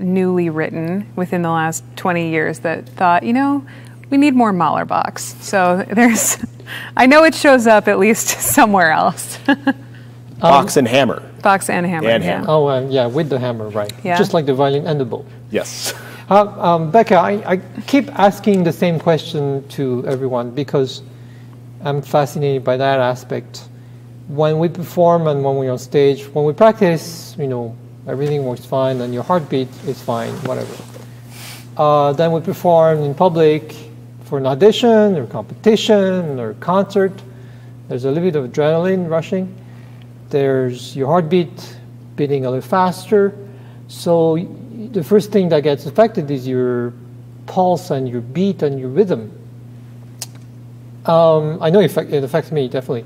newly written within the last 20 years that thought, you know, we need more Mahler box. So there's, (laughs) I know it shows up at least (laughs) somewhere else. Box and hammer. Box and hammer. And yeah. hammer. Oh, uh, yeah, with the hammer, right. Yeah. Just like the violin and the bow. Yes. Uh, um, Becca, I, I, keep asking the same question to everyone because I'm fascinated by that aspect. When we perform and when we're on stage, when we practice, you know, everything works fine and your heartbeat is fine, whatever. Uh, then we perform in public for an audition or competition or concert. There's a little bit of adrenaline rushing. There's your heartbeat beating a little faster. So the first thing that gets affected is your pulse and your beat and your rhythm. Um, I know it, it affects me definitely.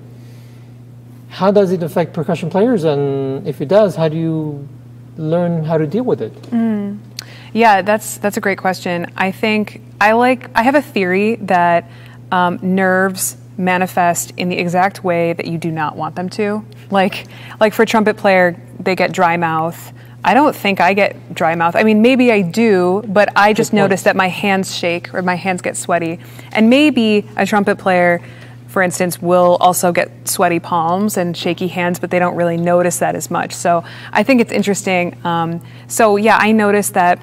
How does it affect percussion players? And if it does, how do you learn how to deal with it? Mm. Yeah, that's that's a great question. I think I like I have a theory that um, nerves manifest in the exact way that you do not want them to. Like like for a trumpet player, they get dry mouth. I don't think I get dry mouth. I mean, maybe I do, but I just notice that my hands shake or my hands get sweaty. And maybe a trumpet player for instance, will also get sweaty palms and shaky hands, but they don't really notice that as much. So I think it's interesting. Um, so yeah, I notice that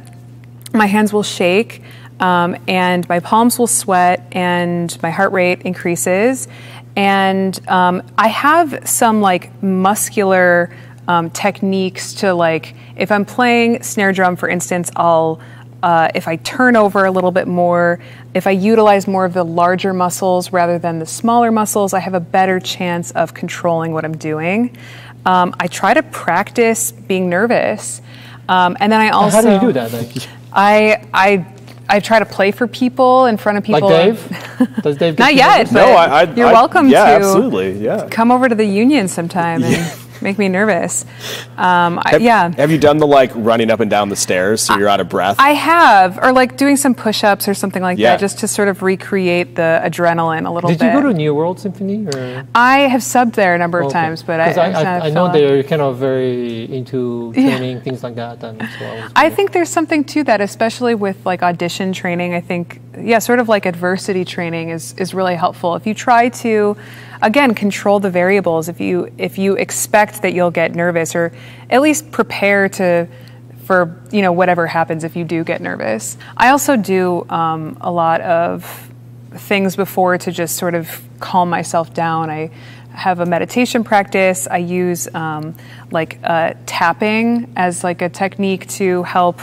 my hands will shake. Um, and my palms will sweat and my heart rate increases and um, i have some like muscular um, techniques to like if i'm playing snare drum for instance i'll uh, if I turn over a little bit more, if I utilize more of the larger muscles rather than the smaller muscles, I have a better chance of controlling what I'm doing. Um, I try to practice being nervous, um, and then I also how do you do that? Like? I I I try to play for people in front of people. Like Dave? (laughs) Does Dave? Not yet. no, I, I, you're I, welcome yeah, to. absolutely. Yeah. Come over to the union sometime and make me nervous. Um, have, yeah. Have you done the like running up and down the stairs so you're out of breath? I have, or like doing some push-ups or something like Yeah. that, just to sort of recreate the adrenaline a little Did bit. you go to New World Symphony? Or? I have subbed there a number of Okay. times, but I, 'Cause I, just I, I know fell they're kind of very into Yeah. training, things like that. And so I, I think there's something to that, especially with like audition training. I think, yeah, sort of like adversity training is, is really helpful. If you try to, again, control the variables, if you if you expect that you'll get nervous, or at least prepare to for you know whatever happens if you do get nervous. I also do um, a lot of things before to just sort of calm myself down. I have a meditation practice. I use um, like uh, tapping as like a technique to help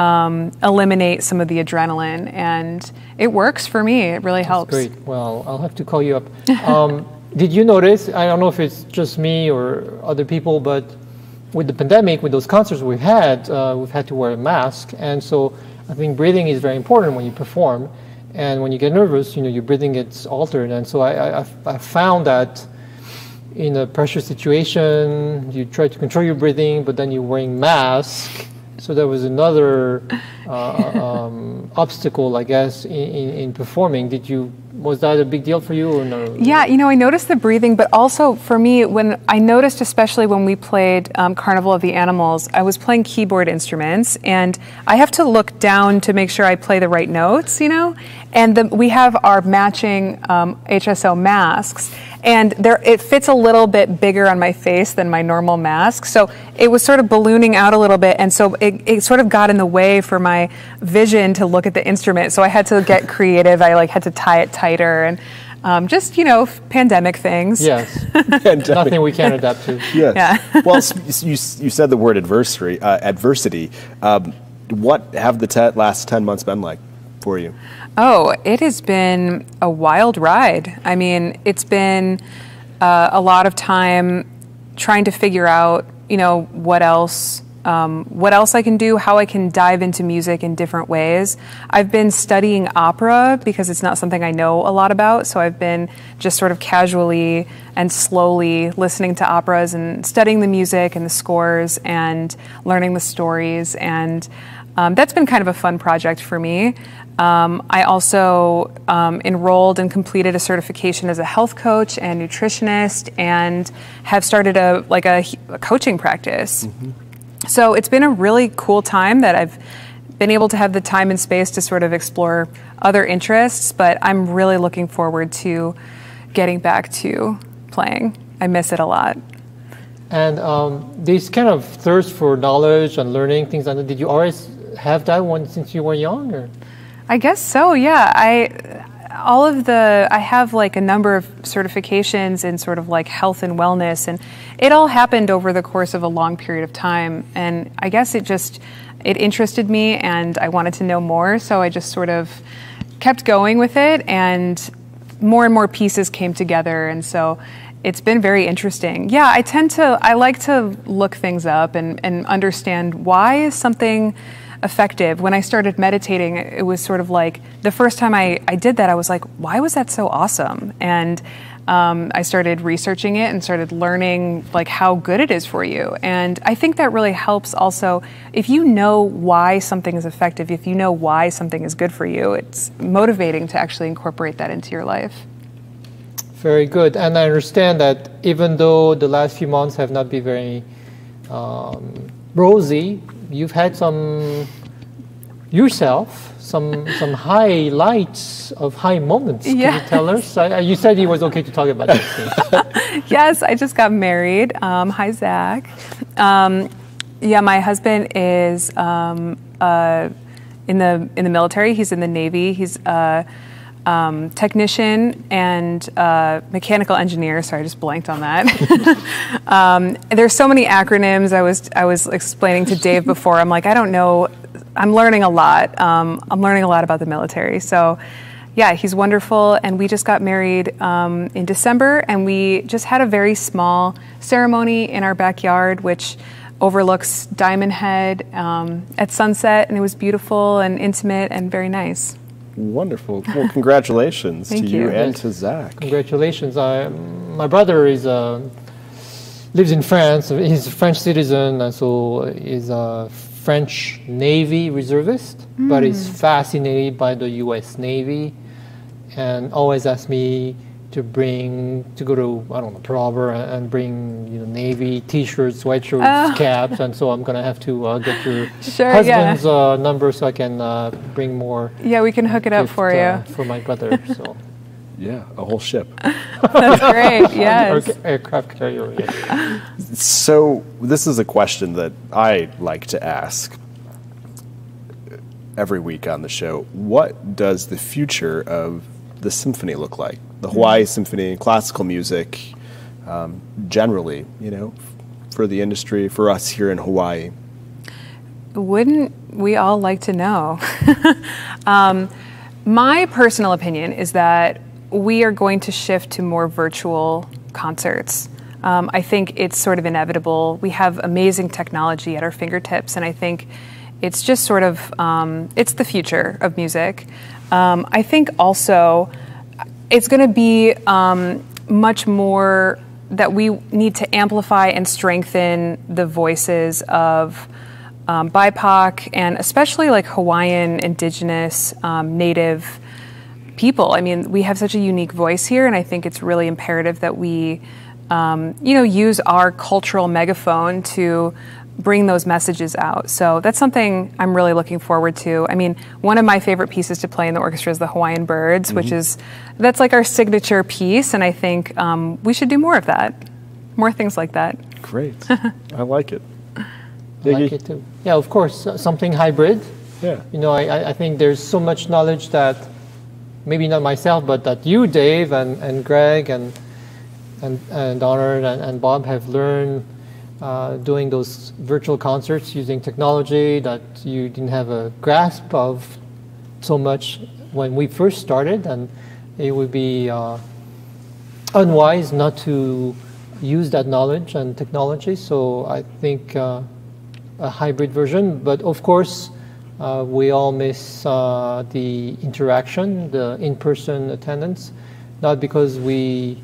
um, eliminate some of the adrenaline, and it works for me. It really helps. Great. Well, I'll have to call you up. (laughs) Um, did you notice? I don't know if it's just me or other people, but with the pandemic, with those concerts we've had, uh, we've had to wear a mask, and so I think breathing is very important when you perform. And when you get nervous, you know your breathing gets altered, and so I, I, I found that in a pressure situation, you try to control your breathing, but then you're wearing mask. So there was another uh, um, (laughs) obstacle, I guess, in, in, in performing. Did you was that a big deal for you or no? Yeah, you know, I noticed the breathing, but also for me, when I noticed, especially when we played um, Carnival of the Animals, I was playing keyboard instruments, and I have to look down to make sure I play the right notes, you know. And the, we have our matching um, HSO masks, and there it fits a little bit bigger on my face than my normal mask. So it was sort of ballooning out a little bit. And so it, it sort of got in the way for my vision to look at the instrument. So i had to get creative. I like had to tie it tighter and um, just you know pandemic things. Yes. (laughs) Nothing we can't adapt to. (laughs) Yes. yeah. (laughs) Well you, you said the word adversary uh, adversity. Um, what have the te- last 10 months been like for you Oh, it has been a wild ride. I mean, it's been uh, a lot of time trying to figure out, you know, what else. Um, what else I can do, how I can dive into music in different ways. I've been studying opera because it's not something I know a lot about, so I've been just sort of casually and slowly listening to operas and studying the music and the scores and learning the stories. And um, that's been kind of a fun project for me. Um, I also um, enrolled and completed a certification as a health coach and nutritionist, and have started a like a, a coaching practice. Mm-hmm. So it's been a really cool time that I've been able to have the time and space to sort of explore other interests. But I'm really looking forward to getting back to playing. I miss it a lot. And um, this kind of thirst for knowledge and learning things. Did you always have that one since you were young? I guess so. Yeah, I all of the I have like a number of certifications in sort of like health and wellness, and it all happened over the course of a long period of time. And I guess it just it interested me, and I wanted to know more, so I just sort of kept going with it, and more and more pieces came together, and so it's been very interesting. Yeah, I tend to I like to look things up and and understand why is something effective. When I started meditating, it was sort of like the first time I, I did that, I was like, why was that so awesome? And um, I started researching it and started learning like how good it is for you. And I think that really helps also if you know why something is effective, if you know why something is good for you, it's motivating to actually incorporate that into your life. Very good. And I understand that even though the last few months have not been very um, rosy, you've had some yourself some some highlights of high moments. Can you tell us? I, you said it was okay to talk about this. (laughs) yes, I just got married. Um, hi, Zach. Um, yeah, my husband is um, uh, in the in the military. He's in the Navy. He's uh, um, technician and uh, mechanical engineer. Sorry, I just blanked on that. (laughs) um, there's so many acronyms. I was I was explaining to Dave before. I'm like, I don't know. I'm learning a lot. Um, I'm learning a lot about the military. So, yeah, he's wonderful. And we just got married um, in December, and we just had a very small ceremony in our backyard, which overlooks Diamond Head um, at sunset, and it was beautiful and intimate and very nice. Wonderful. Well, congratulations to you, you, and to Zach. Congratulations. I, my brother is uh, lives in France. He's a French citizen, and so is a French Navy reservist, mm. but he's hmm. fascinated by the U.S. Navy, and always asks me to bring to go to I don't know Pearl and bring you know Navy T-shirts, sweatshirts, oh. (laughs) caps, and so I'm gonna have to uh, get your (laughs) sure, husband's yeah. uh, number so I can uh, bring more. Yeah, we can hook it up gift, for you uh, for my brother. So. (laughs) Yeah, a whole ship. That's great. Yes. Aircraft carrier. Yeah. So this is a question that I like to ask every week on the show. What does the future of the symphony look like? The Hawaii Symphony, and classical music, um, generally, you know, for the industry, for us here in Hawaii? Wouldn't we all like to know? (laughs) um, my personal opinion is that we are going to shift to more virtual concerts. Um, I think it's sort of inevitable. We have amazing technology at our fingertips, and I think it's just sort of um, it's the future of music. Um, I think also it's going to be um, much more that we need to amplify and strengthen the voices of um, BIPOC and especially like Hawaiian, Indigenous, um, Native people. I mean, we have such a unique voice here, and I think it's really imperative that we, um, you know, use our cultural megaphone to bring those messages out. So that's something I'm really looking forward to. I mean, one of my favorite pieces to play in the orchestra is the Hawaiian Birds, mm-hmm. which is that's like our signature piece, and I think um, we should do more of that, more things like that. Great, (laughs) I like it. I like it too. Yeah, of course, something hybrid. Yeah. You know, I, I think there's so much knowledge that maybe not myself, but that you, Dave, and, and Greg, and and, and Donald and, and Bob have learned uh, doing those virtual concerts using technology that you didn't have a grasp of so much when we first started, and it would be uh, unwise not to use that knowledge and technology. So I think uh, a hybrid version, but of course. Uh, we all miss uh, the interaction, the in-person attendance, not because we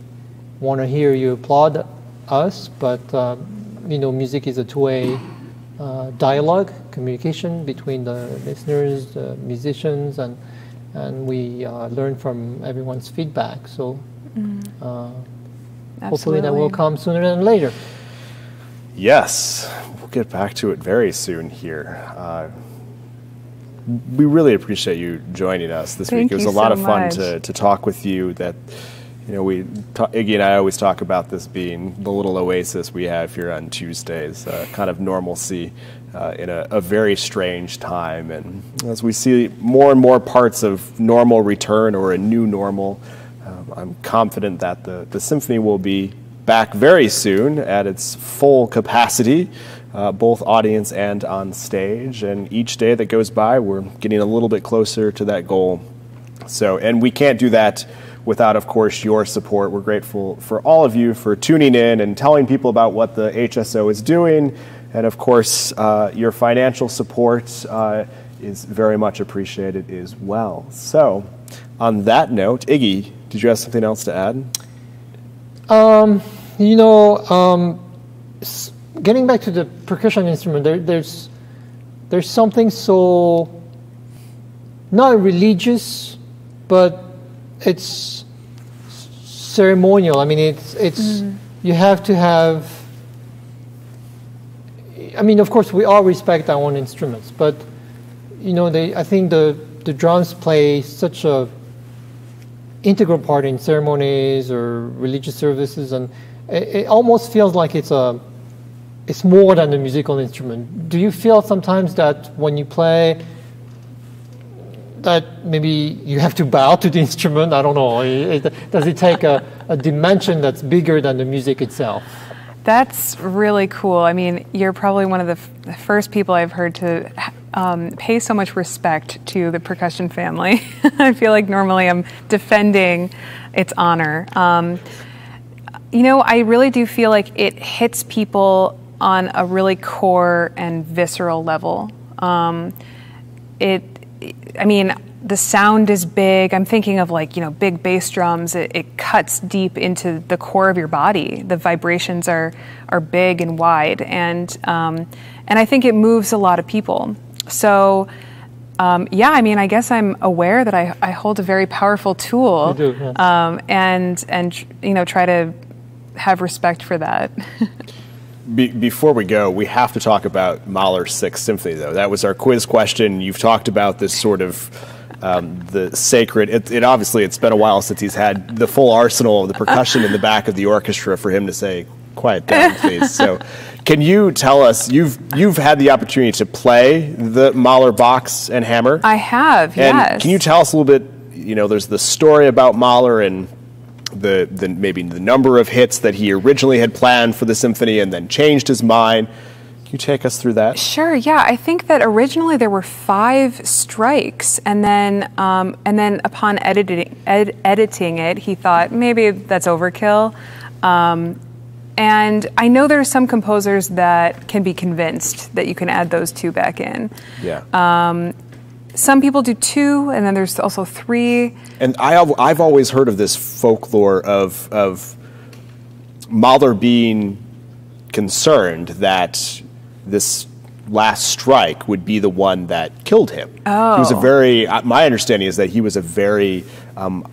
want to hear you applaud us, but uh, you know, music is a two-way uh, dialogue, communication between the listeners, the musicians, and and we uh, learn from everyone's feedback. So mm. hopefully that will come sooner than later. Yes, we'll get back to it very soon here. Uh, we really appreciate you joining us this Thank week. It was a lot so of fun much. to, to talk with you. That you know, we Iggy and I always talk about this being the little oasis we have here on Tuesdays, uh, kind of normalcy uh, in a, a, very strange time. And as we see more and more parts of normal return or a new normal, um, I'm confident that the, the symphony will be back very soon at its full capacity. Uh, both audience and on stage. And each day that goes by, we're getting a little bit closer to that goal. So, and we can't do that without, of course, your support. We're grateful for all of you for tuning in and telling people about what the HSO is doing. And of course, uh, your financial support uh, is very much appreciated as well. So, on that note, Iggy, did you have something else to add? Um, you know, um, getting back to the percussion instrument, there, there's there's something so not religious, but it's ceremonial. I mean, it's it's mm. you have to have. I mean, of course, we all respect our own instruments, but you know, they, I think the the drums play such a integral part in ceremonies or religious services, and it, it almost feels like it's a it's more than a musical instrument. Do you feel sometimes that when you play that maybe you have to bow to the (laughs) instrument? I don't know. does it take a, a dimension that's bigger than the music itself? That's really cool. I mean, you're probably one of the, the first people I've heard to um, pay so much respect to the percussion family. (laughs) I feel like normally I'm defending its honor. Um, you know, I really do feel like it hits people on a really core and visceral level. Um, it I mean, the sound is big. I'm thinking of like, you know, big bass drums. It, it, cuts deep into the core of your body. The vibrations are, are big and wide. And, um, and I think it moves a lot of people. So, um, yeah, I mean, I guess I'm aware that I, I hold a very powerful tool. Do, yeah. um, and, and, you know, try to have respect for that. (laughs) Be, before we go, we have to talk about Mahler's Sixth Symphony, though. That was our quiz question. You've talked about this sort of um, the sacred. It, it, obviously it's been a while since he's had the full arsenal of the percussion in the back of the orchestra for him to say, "Quiet down, please." So, can you tell us you've you've had the opportunity to play the Mahler box and hammer? I have. And yes. Can you tell us a little bit? You know, there's the story about Mahler and the, the maybe the number of hits that he originally had planned for the symphony and then changed his mind. Can you take us through that? Sure. Yeah, I think that originally there were five strikes, and then um, and then upon editing ed- editing it, he thought maybe that's overkill. Um, and I know there are some composers that can be convinced that you can add those two back in. Yeah. Um, some people do two, and then there's also three. And I I've always heard of this folklore of of Mahler being concerned that this last strike would be the one that killed him. Oh. He was a very, uh, my understanding is that he was a very, um,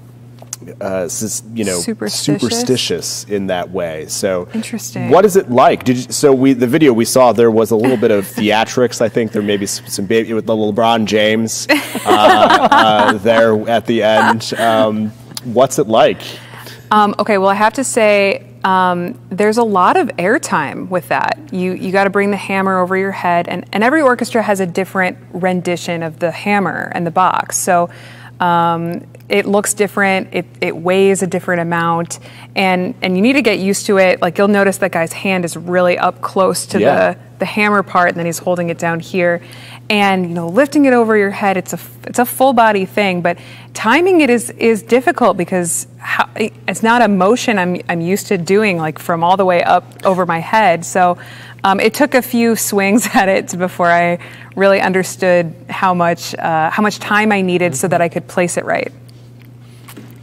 uh, you know, Superstitious? superstitious in that way. So, Interesting. What is it like? Did you, so we the video we saw there was a little bit of (laughs) theatrics. I think there may be some, some baby with the LeBron James (laughs) uh, uh, there at the end. Um, what's it like? Um, okay, well, I have to say, um, there's a lot of airtime with that. You you got to bring the hammer over your head, and, and every orchestra has a different rendition of the hammer and the box. So um, it looks different. It, it weighs a different amount, and and you need to get used to it. Like you'll notice that guy's hand is really up close to Yeah. the the hammer part, and then he's holding it down here, and you know lifting it over your head. It's a it's a full body thing, but timing it is is difficult because how, it's not a motion I'm I'm used to doing like from all the way up over my head. So um, it took a few swings (laughs) at it before I really understood how much uh, how much time I needed so that I could place it right.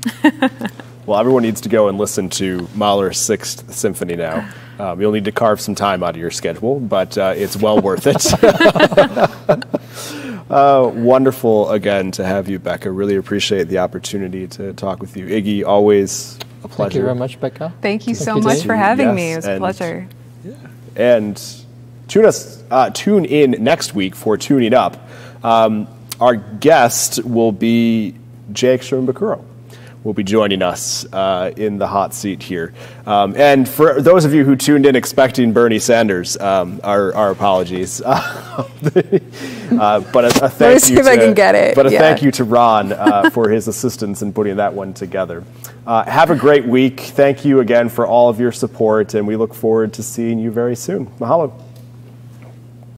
(laughs) Well, everyone needs to go and listen to Mahler's Sixth Symphony now. Um, you'll need to carve some time out of your schedule, but uh, it's well worth it. (laughs) uh, wonderful again to have you, Becca. Really appreciate the opportunity to talk with you. Iggy, always a pleasure. Thank you very much, Becca. Thank you Thank so you, much for having Yes, me. It was a and- pleasure. And tune us, uh, tune in next week for Tuning Up. Um, our guest will be Jake Sherman-Bakuro. Will be joining us uh, in the hot seat here. Um, and for those of you who tuned in expecting Bernie Sanders, um, our, our apologies. (laughs) uh, but a, a thank see you if I can get it. But a Yeah. thank you to Ron uh, for his assistance in putting that one together. Uh, have a great week. Thank you again for all of your support, and we look forward to seeing you very soon. Mahalo.